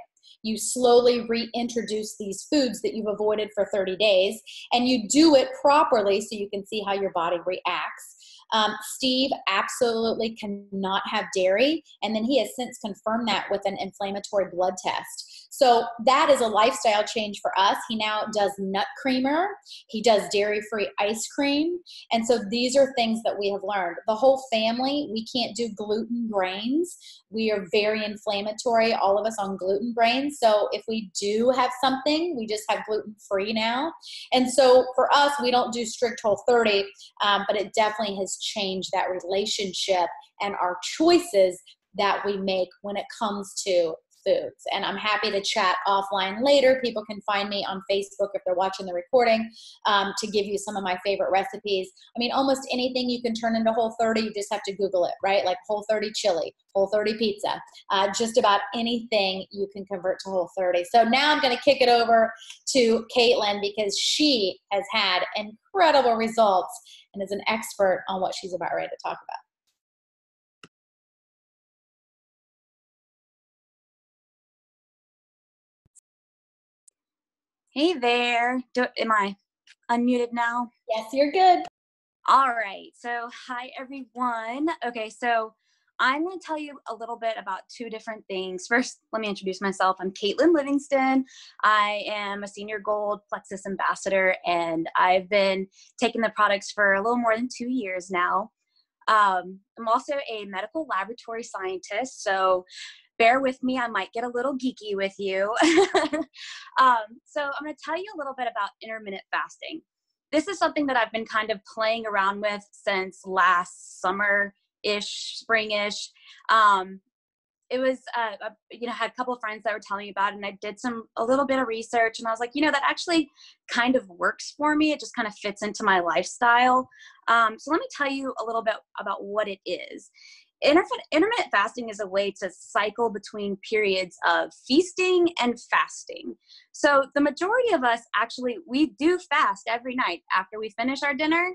You slowly reintroduce these foods that you've avoided for 30 days, and you do it properly so you can see how your body reacts. Um, Steve absolutely cannot have dairy, and then he has since confirmed that with an inflammatory blood test. So that is a lifestyle change for us. He now does nut creamer, he does dairy free ice cream. And so these are things that we have learned. The whole family, we can't do gluten grains. We are very inflammatory, all of us on gluten grains. So if we do have something, we just have gluten free now. And so for us, we don't do strict whole 30, um, but it definitely has changed that relationship and our choices that we make when it comes to foods. And I'm happy to chat offline later. People can find me on Facebook if they're watching the recording um, to give you some of my favorite recipes. I mean, almost anything you can turn into Whole 30, you just have to Google it, right? Like Whole 30 chili, Whole 30 pizza, uh, just about anything you can convert to Whole 30. So now I'm going to kick it over to Caitlin because she has had incredible results and is an expert on what she's about ready to talk about. Hey there. Do, am I unmuted now? Yes, you're good. All right. So, hi, everyone. Okay, so I'm going to tell you a little bit about two different things. First, let me introduce myself. I'm Caitlin Livingston. I am a senior gold Plexus ambassador, and I've been taking the products for a little more than two years now. Um, I'm also a medical laboratory scientist. So, bear with me, I might get a little geeky with you. *laughs* um, so, I'm going to tell you a little bit about intermittent fasting. This is something that I've been kind of playing around with since last summer ish, spring ish. Um, it was, uh, a, you know, had a couple of friends that were telling me about it, and I did some a little bit of research, and I was like, you know, that actually kind of works for me. It just kind of fits into my lifestyle. Um, so let me tell you a little bit about what it is intermittent fasting is a way to cycle between periods of feasting and fasting. So the majority of us actually we do fast every night after we finish our dinner.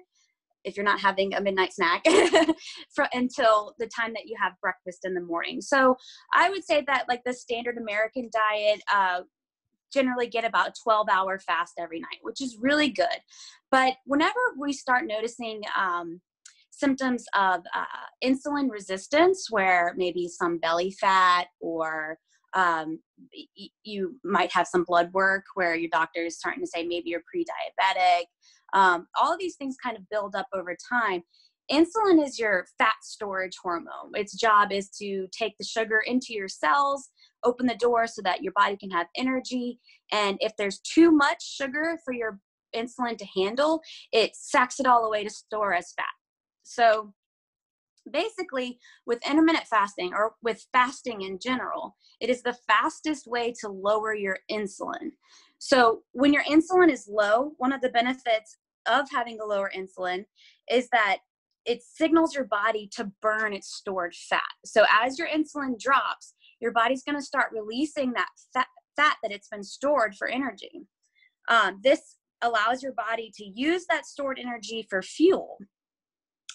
If you're not having a midnight snack *laughs* for, until the time that you have breakfast in the morning. So I would say that like the standard American diet, uh, generally get about a 12 hour fast every night, which is really good. But whenever we start noticing um, symptoms of uh, insulin resistance, where maybe some belly fat or um, you might have some blood work where your doctor is starting to say maybe you're pre-diabetic. Um, all of these things kind of build up over time. Insulin is your fat storage hormone. Its job is to take the sugar into your cells, open the door so that your body can have energy. And if there's too much sugar for your insulin to handle, it sacks it all away to store as fat. So basically, with intermittent fasting or with fasting in general, it is the fastest way to lower your insulin. So when your insulin is low, one of the benefits of having a lower insulin is that it signals your body to burn its stored fat. So as your insulin drops, your body's going to start releasing that fat, fat that it's been stored for energy. Um, this allows your body to use that stored energy for fuel.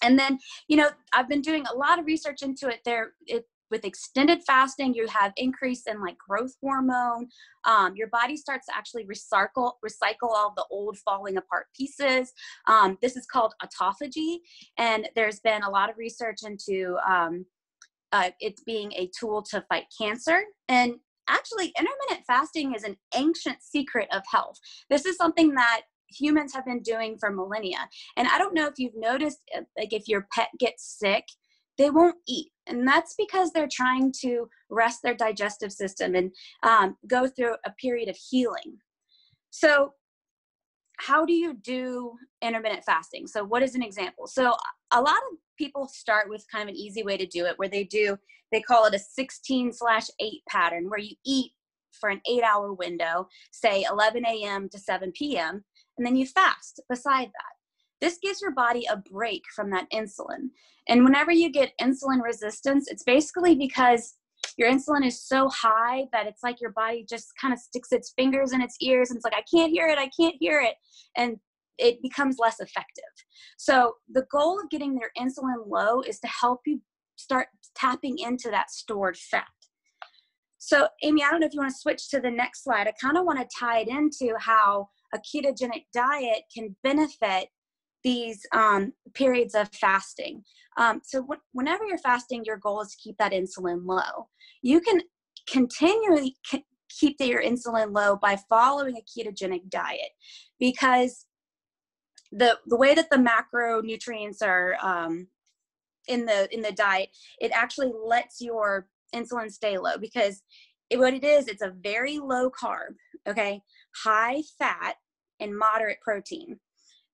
And then you know i've been doing a lot of research into it there it, with extended fasting you have increase in like growth hormone um, your body starts to actually recycle recycle all the old falling apart pieces. Um, this is called autophagy and there's been a lot of research into um, uh, it being a tool to fight cancer. And actually intermittent fasting is an ancient secret of health. This is something that humans have been doing for millennia. And I don't know if you've noticed, uh, like if your pet gets sick, they won't eat. And that's because they're trying to rest their digestive system and um, go through a period of healing. So, how do you do intermittent fasting? So, what is an example? So, a lot of people start with kind of an easy way to do it where they do, they call it a 16 slash 8 pattern where you eat for an eight hour window, say 11 a.m. to 7 p.m and then you fast beside that. This gives your body a break from that insulin. And whenever you get insulin resistance, it's basically because your insulin is so high that it's like your body just kind of sticks its fingers in its ears and it's like, I can't hear it, I can't hear it. And it becomes less effective. So, the goal of getting your insulin low is to help you start tapping into that stored fat. So, Amy, I don't know if you want to switch to the next slide. I kind of want to tie it into how a ketogenic diet can benefit these um, periods of fasting. Um, so, whenever you're fasting, your goal is to keep that insulin low. You can continually c- keep your insulin low by following a ketogenic diet because the the way that the macronutrients are um, in the in the diet, it actually lets your insulin stay low because it, what it is, it's a very low carb, okay, high fat and moderate protein.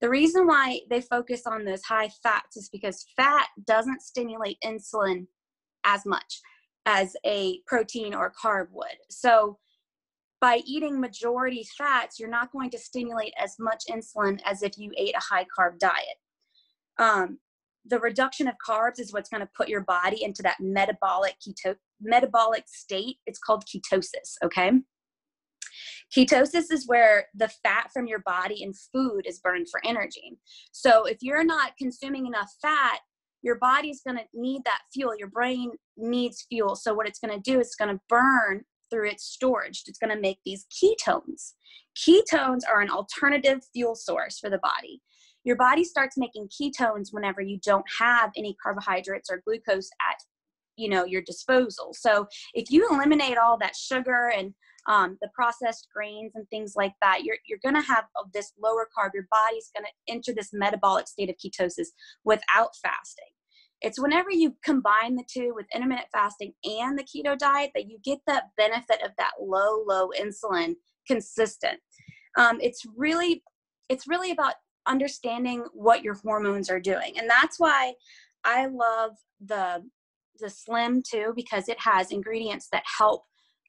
The reason why they focus on those high fats is because fat doesn't stimulate insulin as much as a protein or carb would. So by eating majority fats, you're not going to stimulate as much insulin as if you ate a high carb diet. Um, the reduction of carbs is what's going to put your body into that metabolic keto metabolic state. It's called ketosis. Okay. Ketosis is where the fat from your body and food is burned for energy. So if you're not consuming enough fat, your body's going to need that fuel. Your brain needs fuel. So what it's going to do is it's going to burn through its storage. It's going to make these ketones. Ketones are an alternative fuel source for the body. Your body starts making ketones whenever you don't have any carbohydrates or glucose at you know your disposal. So if you eliminate all that sugar and um, the processed grains and things like that, you're, you're going to have this lower carb. Your body's going to enter this metabolic state of ketosis without fasting. It's whenever you combine the two with intermittent fasting and the keto diet that you get that benefit of that low, low insulin consistent. Um, it's really, it's really about understanding what your hormones are doing, and that's why I love the the slim too because it has ingredients that help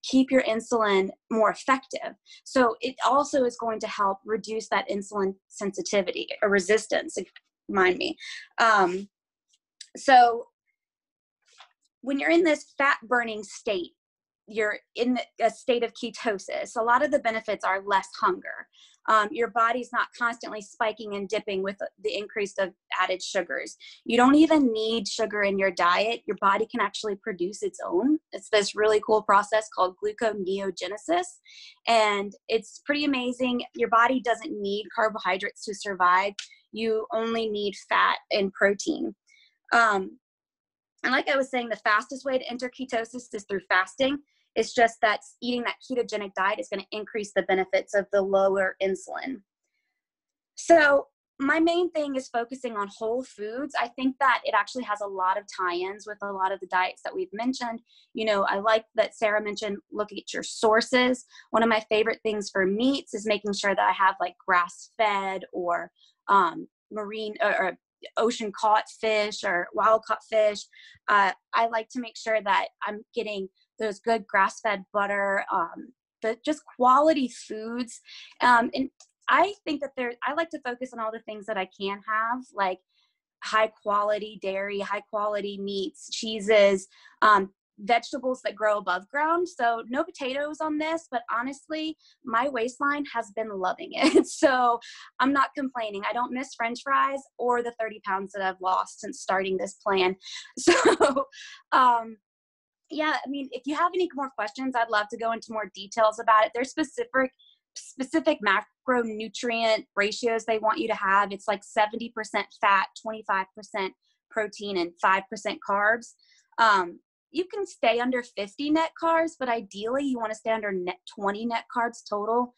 keep your insulin more effective. So it also is going to help reduce that insulin sensitivity or resistance, mind me. Um, so when you're in this fat burning state, you're in a state of ketosis. A lot of the benefits are less hunger um, your body's not constantly spiking and dipping with the increase of added sugars. You don't even need sugar in your diet. Your body can actually produce its own. It's this really cool process called gluconeogenesis. And it's pretty amazing. Your body doesn't need carbohydrates to survive, you only need fat and protein. Um, and like I was saying, the fastest way to enter ketosis is through fasting. It's just that eating that ketogenic diet is going to increase the benefits of the lower insulin. So, my main thing is focusing on whole foods. I think that it actually has a lot of tie ins with a lot of the diets that we've mentioned. You know, I like that Sarah mentioned look at your sources. One of my favorite things for meats is making sure that I have like grass fed or um, marine or, or ocean caught fish or wild caught fish. Uh, I like to make sure that I'm getting those good grass fed butter, um, the just quality foods. Um, and I think that there, I like to focus on all the things that I can have, like high quality dairy, high quality meats, cheeses, um, vegetables that grow above ground. So no potatoes on this, but honestly, my waistline has been loving it. *laughs* So I'm not complaining. I don't miss french fries or the 30 pounds that I've lost since starting this plan. *laughs* So um yeah, I mean, if you have any more questions, I'd love to go into more details about it. There's specific specific macronutrient ratios they want you to have. It's like 70% fat, 25% protein, and 5% carbs. Um, you can stay under 50 net carbs, but ideally you want to stay under net 20 net carbs total.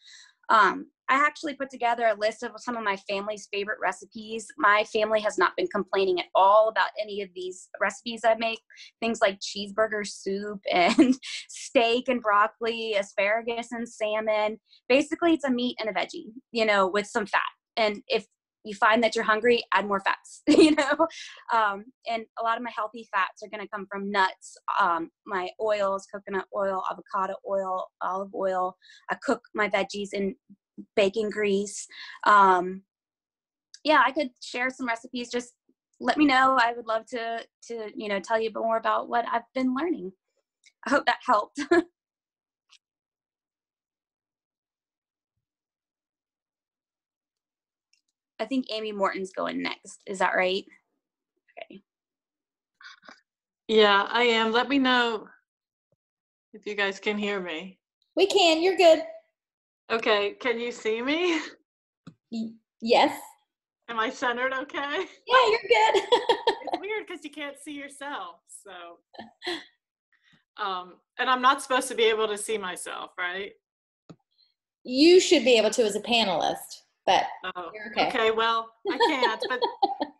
Um, I actually put together a list of some of my family's favorite recipes. My family has not been complaining at all about any of these recipes I make. Things like cheeseburger soup *laughs* and steak and broccoli, asparagus and salmon. Basically, it's a meat and a veggie, you know, with some fat. And if you find that you're hungry, add more fats, *laughs* you know? Um, and a lot of my healthy fats are going to come from nuts, um, my oils, coconut oil, avocado oil, olive oil. I cook my veggies in bacon grease. Um, yeah, I could share some recipes. Just let me know. I would love to, to, you know, tell you more about what I've been learning. I hope that helped. *laughs* I think Amy Morton's going next. Is that right? Okay. Yeah, I am. Let me know if you guys can hear me. We can. You're good. Okay, can you see me? *laughs* Yes. Am I centered okay? *laughs* Yeah, you're good. *laughs* it's weird because you can't see yourself. So, um, and I'm not supposed to be able to see myself, right? you should be able to as a panelist, but Oh, You're okay. okay. Well, I can't. but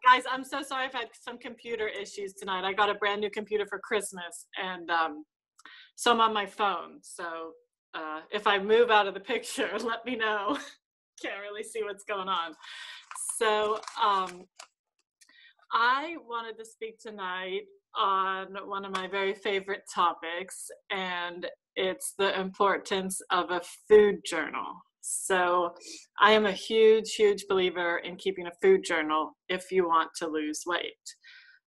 guys, I'm so sorry. I've had some computer issues tonight. I got a brand new computer for Christmas, and um, so I'm on my phone. So uh, if I move out of the picture, *laughs* let me know. Can't really see what's going on. So um, I wanted to speak tonight on one of my very favorite topics, and it's the importance of a food journal. So I am a huge, huge believer in keeping a food journal if you want to lose weight.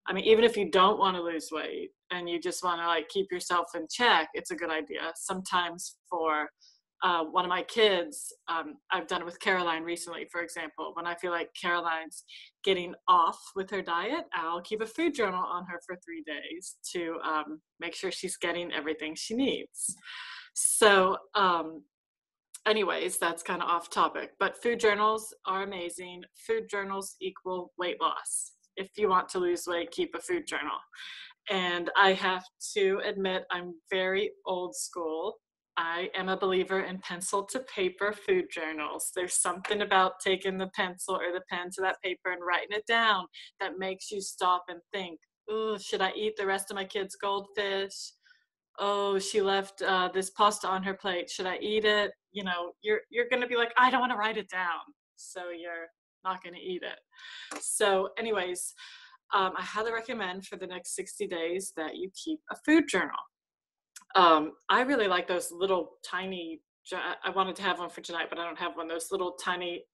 I mean, even if you don't want to lose weight and you just want to like keep yourself in check, it's a good idea. Sometimes for uh, one of my kids, um, I've done it with Caroline recently, for example. When I feel like Caroline's getting off with her diet, I'll keep a food journal on her for three days to um, make sure she's getting everything she needs. So, um, anyways, that's kind of off topic, but food journals are amazing. Food journals equal weight loss. If you want to lose weight, keep a food journal. And I have to admit, I'm very old school. I am a believer in pencil to paper food journals. There's something about taking the pencil or the pen to that paper and writing it down that makes you stop and think, oh, should I eat the rest of my kids' goldfish? oh she left uh, this pasta on her plate should i eat it you know you're you're gonna be like i don't want to write it down so you're not gonna eat it so anyways um, i highly recommend for the next 60 days that you keep a food journal um, i really like those little tiny i wanted to have one for tonight but i don't have one those little tiny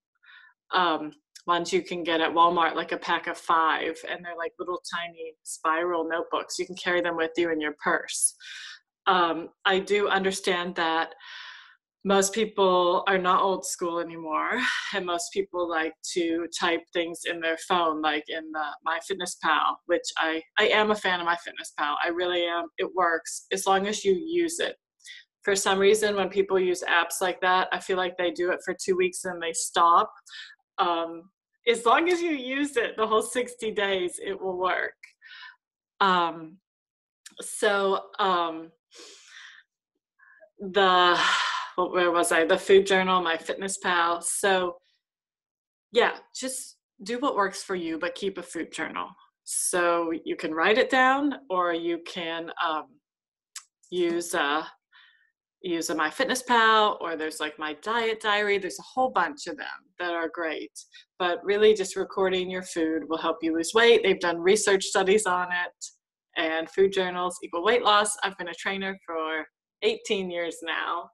um, ones you can get at Walmart, like a pack of five, and they're like little tiny spiral notebooks. You can carry them with you in your purse. Um, I do understand that most people are not old school anymore, and most people like to type things in their phone, like in the My Fitness Pal, which I I am a fan of My Fitness Pal. I really am. It works as long as you use it for some reason when people use apps like that i feel like they do it for two weeks and they stop um, as long as you use it the whole 60 days it will work um, so um, the well, where was i the food journal my fitness pal so yeah just do what works for you but keep a food journal so you can write it down or you can um, use uh, use a MyFitnessPal or there's like my diet diary. There's a whole bunch of them that are great. But really, just recording your food will help you lose weight. They've done research studies on it, and food journals equal weight loss. I've been a trainer for 18 years now.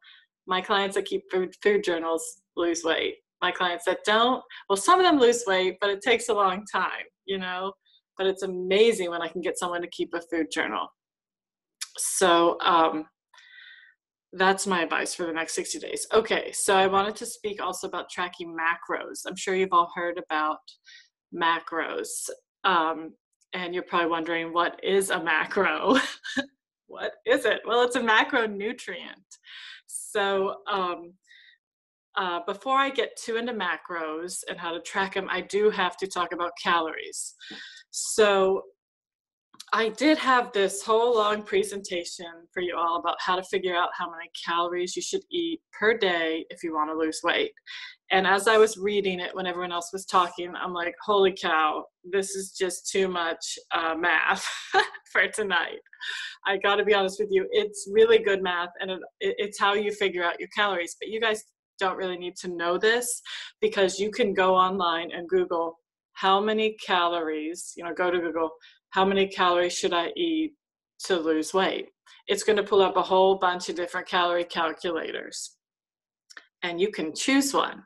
My clients that keep food, food journals lose weight. My clients that don't, well, some of them lose weight, but it takes a long time, you know. But it's amazing when I can get someone to keep a food journal. so um, that's my advice for the next 60 days. Okay, so I wanted to speak also about tracking macros. I'm sure you've all heard about macros. Um, and you're probably wondering, what is a macro? *laughs* what is it? Well, it's a macronutrient. So um, uh, before I get too into macros and how to track them, I do have to talk about calories. So I did have this whole long presentation for you all about how to figure out how many calories you should eat per day if you want to lose weight. And as I was reading it when everyone else was talking, I'm like, holy cow, this is just too much uh, math *laughs* for tonight. I got to be honest with you, it's really good math and it, it's how you figure out your calories. But you guys don't really need to know this because you can go online and Google how many calories, you know, go to Google, how many calories should I eat to lose weight? It's going to pull up a whole bunch of different calorie calculators. And you can choose one.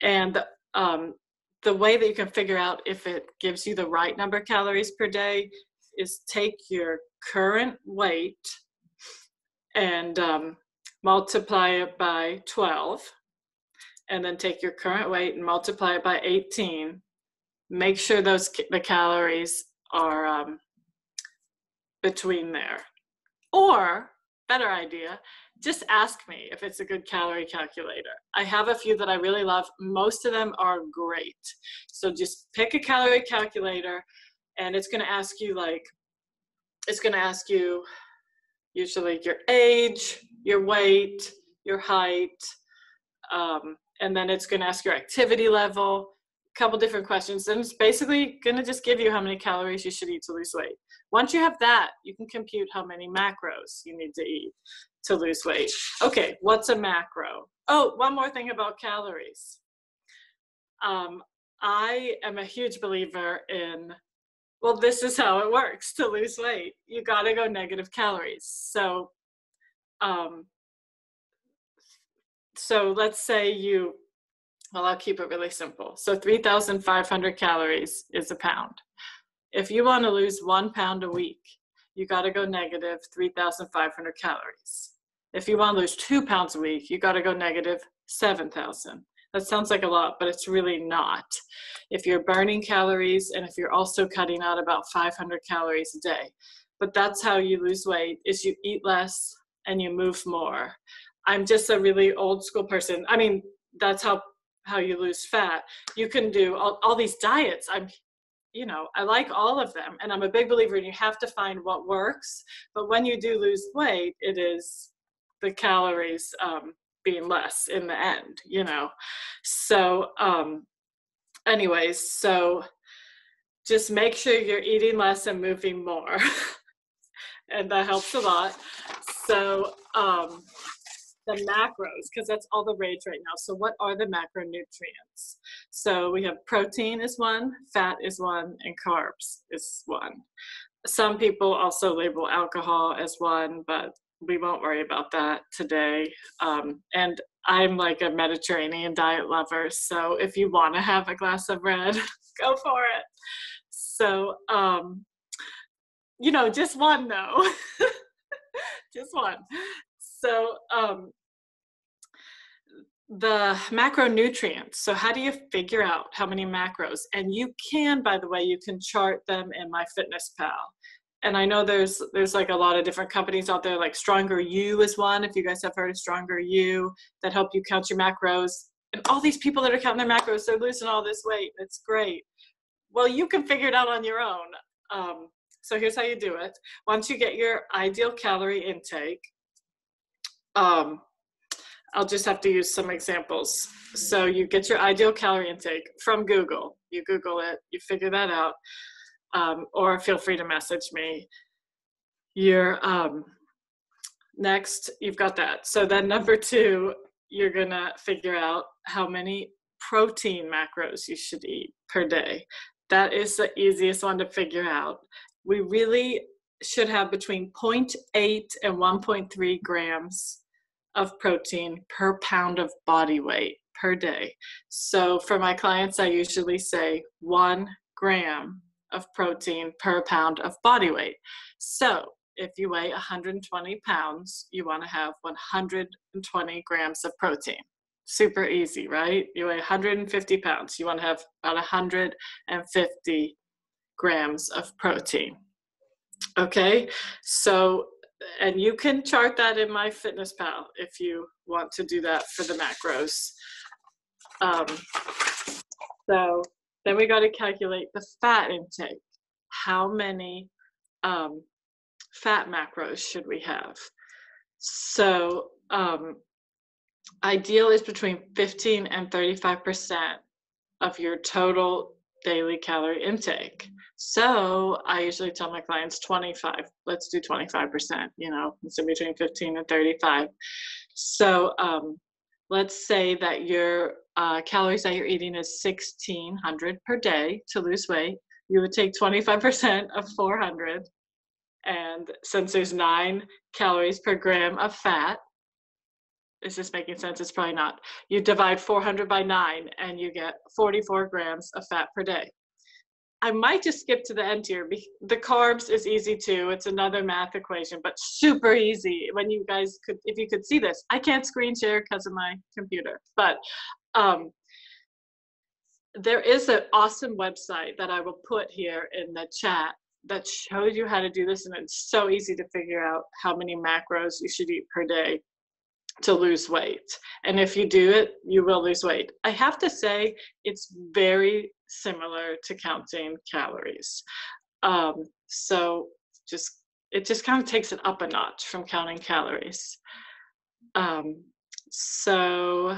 And um, the way that you can figure out if it gives you the right number of calories per day is take your current weight and um, multiply it by 12 and then take your current weight and multiply it by 18 make sure those the calories are um, between there. Or, better idea, just ask me if it's a good calorie calculator. I have a few that I really love. Most of them are great. So just pick a calorie calculator and it's going to ask you like, it's going to ask you usually your age, your weight, your height, um, and then it's going to ask your activity level a couple different questions and it's basically going to just give you how many calories you should eat to lose weight once you have that you can compute how many macros you need to eat to lose weight okay what's a macro oh one more thing about calories um, i am a huge believer in well this is how it works to lose weight you got to go negative calories so um, so let's say you well, I'll keep it really simple. So 3,500 calories is a pound. If you want to lose one pound a week, you got to go negative 3,500 calories. If you want to lose two pounds a week, you got to go negative 7,000. That sounds like a lot, but it's really not. If you're burning calories and if you're also cutting out about 500 calories a day. But that's how you lose weight is you eat less and you move more. I'm just a really old school person. I mean, that's how how you lose fat you can do all, all these diets i'm you know i like all of them and i'm a big believer in you have to find what works but when you do lose weight it is the calories um, being less in the end you know so um anyways so just make sure you're eating less and moving more *laughs* and that helps a lot so um the macros because that's all the rage right now. So what are the macronutrients? So we have protein is one, fat is one, and carbs is one. Some people also label alcohol as one, but we won't worry about that today. Um, and I'm like a Mediterranean diet lover, so if you want to have a glass of red, *laughs* go for it. So, um, you know, just one though, *laughs* just one. So um, the macronutrients. So how do you figure out how many macros? And you can, by the way, you can chart them in MyFitnessPal. And I know there's there's like a lot of different companies out there, like Stronger U is one. If you guys have heard of Stronger U, that help you count your macros. And all these people that are counting their macros, they're losing all this weight. It's great. Well, you can figure it out on your own. Um, so here's how you do it. Once you get your ideal calorie intake, um, I'll just have to use some examples. So you get your ideal calorie intake from Google. You Google it, you figure that out, um, or feel free to message me. Your um, next, you've got that. So then number two, you're gonna figure out how many protein macros you should eat per day. That is the easiest one to figure out. We really should have between 0.8 and 1.3 grams of protein per pound of body weight per day. So for my clients, I usually say one gram of protein per pound of body weight. So if you weigh 120 pounds, you want to have 120 grams of protein. Super easy, right? You weigh 150 pounds, you want to have about 150 grams of protein. Okay, so and you can chart that in MyFitnessPal if you want to do that for the macros. Um, so then we got to calculate the fat intake. How many um, fat macros should we have? So um, ideal is between 15 and 35% of your total daily calorie intake. So I usually tell my clients 25, let's do 25%, you know, in between 15 and 35. So um, let's say that your uh, calories that you're eating is 1600 per day to lose weight. You would take 25% of 400. And since there's nine calories per gram of fat, is this making sense? It's probably not. You divide 400 by nine and you get 44 grams of fat per day. I might just skip to the end here. The carbs is easy too. It's another math equation, but super easy. When you guys could, if you could see this, I can't screen share because of my computer, but um, there is an awesome website that I will put here in the chat that shows you how to do this, and it's so easy to figure out how many macros you should eat per day to lose weight. And if you do it, you will lose weight. I have to say, it's very similar to counting calories. Um, so just it just kind of takes it up a notch from counting calories. Um, so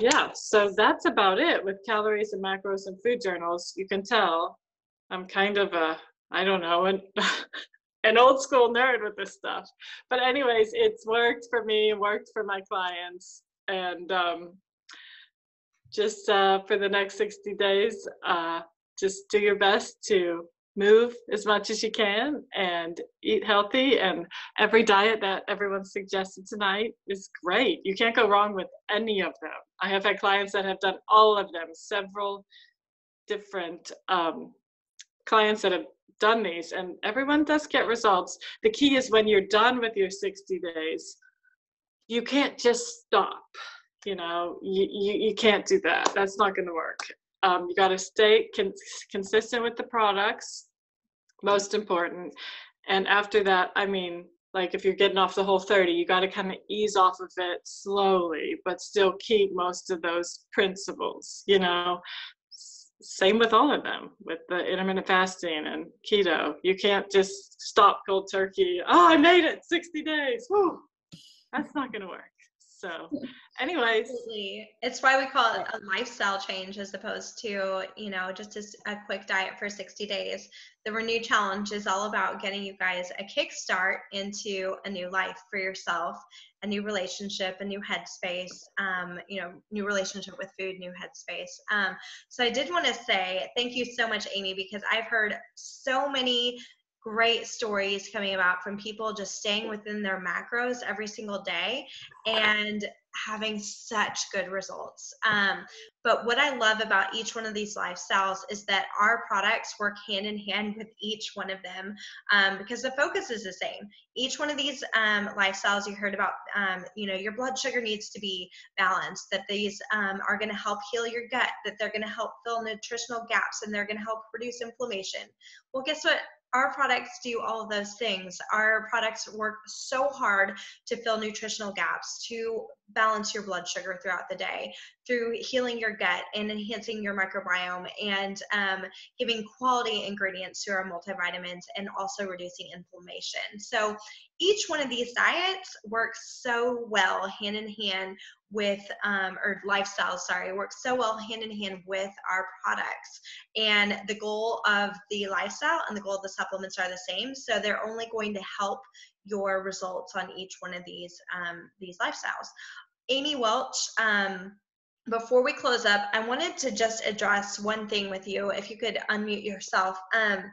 yeah, so that's about it with calories and macros and food journals. You can tell I'm kind of a I don't know an *laughs* an old school nerd with this stuff. But anyways, it's worked for me, worked for my clients, and um, just uh, for the next 60 days, uh, just do your best to move as much as you can and eat healthy. And every diet that everyone suggested tonight is great. You can't go wrong with any of them. I have had clients that have done all of them, several different um, clients that have done these, and everyone does get results. The key is when you're done with your 60 days, you can't just stop you know you, you, you can't do that that's not going to work um, you got to stay con- consistent with the products most important. And after that i mean like if you're getting off the whole 30 you got to kind of ease off of it slowly but still keep most of those principles you know? Same with all of them with the intermittent fasting and keto. You can't just stop cold turkey oh i made it 60 days Whew. that's not going to work so, anyways, Absolutely. it's why we call it a lifestyle change as opposed to you know just a, a quick diet for 60 days. The Renew Challenge is all about getting you guys a kickstart into a new life for yourself, a new relationship, a new headspace. Um, you know, new relationship with food, new headspace. Um, so I did want to say thank you so much, Amy, because I've heard so many great stories coming about from people just staying within their macros every single day and having such good results. Um, but what I love about each one of these lifestyles is that our products work hand in hand with each one of them um, because the focus is the same. Each one of these um, lifestyles you heard about, um, you know, your blood sugar needs to be balanced, that these um, are going to help heal your gut, that they're going to help fill nutritional gaps, and they're going to help reduce inflammation. Well, guess what? Our products do all of those things. Our products work so hard to fill nutritional gaps, to balance your blood sugar throughout the day, through healing your gut and enhancing your microbiome, and um, giving quality ingredients to our multivitamins, and also reducing inflammation. So each one of these diets works so well hand in hand with um, or lifestyle sorry works so well hand in hand with our products and the goal of the lifestyle and the goal of the supplements are the same so they're only going to help your results on each one of these um, these lifestyles amy welch um, before we close up, I wanted to just address one thing with you. If you could unmute yourself, um,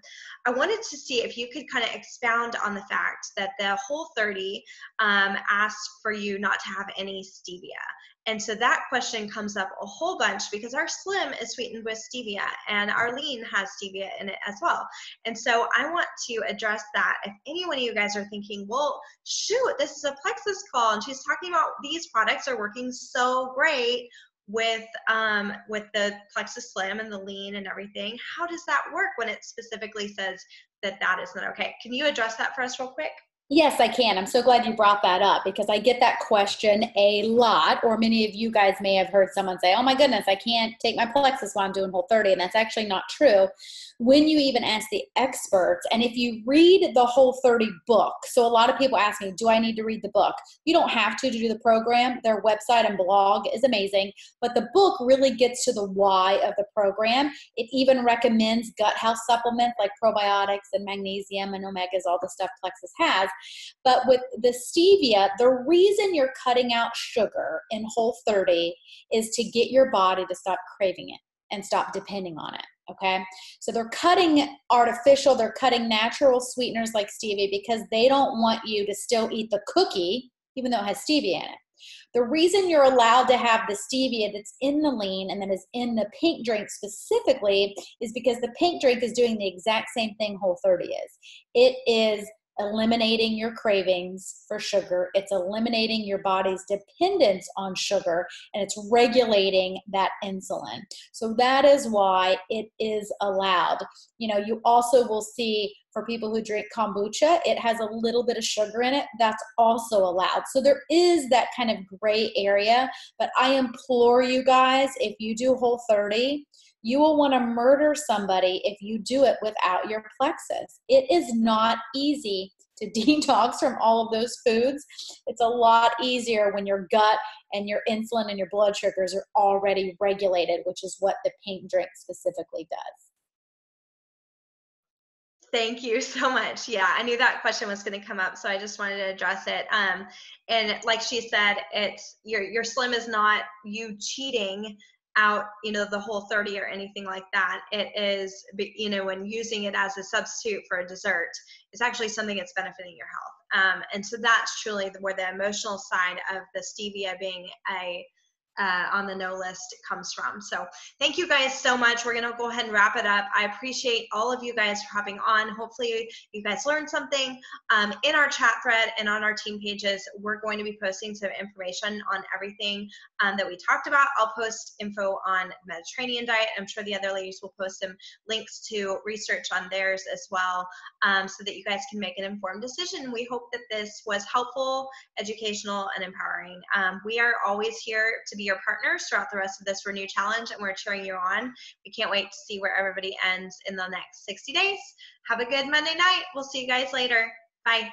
I wanted to see if you could kind of expound on the fact that the Whole 30 um, asked for you not to have any stevia. And so that question comes up a whole bunch because our slim is sweetened with stevia and our lean has stevia in it as well. And so I want to address that. If any one of you guys are thinking, well, shoot, this is a plexus call and she's talking about these products are working so great with um, with the plexus slim and the lean and everything how does that work when it specifically says that that is not okay can you address that for us real quick Yes, I can. I'm so glad you brought that up because I get that question a lot, or many of you guys may have heard someone say, Oh my goodness, I can't take my plexus while I'm doing whole 30. And that's actually not true. When you even ask the experts, and if you read the whole 30 book, so a lot of people ask me, Do I need to read the book? You don't have to to do the program. Their website and blog is amazing, but the book really gets to the why of the program. It even recommends gut health supplements like probiotics and magnesium and omegas, all the stuff Plexus has but with the stevia, the reason you're cutting out sugar in Whole 30 is to get your body to stop craving it and stop depending on it. Okay. So they're cutting artificial, they're cutting natural sweeteners like stevia because they don't want you to still eat the cookie, even though it has stevia in it. The reason you're allowed to have the stevia that's in the lean and that is in the pink drink specifically is because the pink drink is doing the exact same thing Whole 30 is. It is eliminating your cravings for sugar. It's eliminating your body's dependence on sugar and it's regulating that insulin. So that is why it is allowed. You know, you also will see for people who drink kombucha, it has a little bit of sugar in it. That's also allowed. So there is that kind of gray area, but I implore you guys if you do whole 30, you will want to murder somebody if you do it without your plexus. It is not easy to *laughs* detox from all of those foods. It's a lot easier when your gut and your insulin and your blood sugars are already regulated, which is what the pink drink specifically does. Thank you so much. Yeah, I knew that question was going to come up, so I just wanted to address it. Um, and like she said, it's your your slim is not you cheating out you know the whole 30 or anything like that it is you know when using it as a substitute for a dessert it's actually something that's benefiting your health um, and so that's truly where the emotional side of the stevia being a uh, on the no list comes from. So thank you guys so much. We're going to go ahead and wrap it up. I appreciate all of you guys for hopping on. Hopefully you guys learned something um, in our chat thread and on our team pages. We're going to be posting some information on everything um, that we talked about. I'll post info on Mediterranean diet. I'm sure the other ladies will post some links to research on theirs as well um, so that you guys can make an informed decision. We hope that this was helpful, educational, and empowering. Um, we are always here to be your partners throughout the rest of this Renew Challenge, and we're cheering you on. We can't wait to see where everybody ends in the next 60 days. Have a good Monday night. We'll see you guys later. Bye.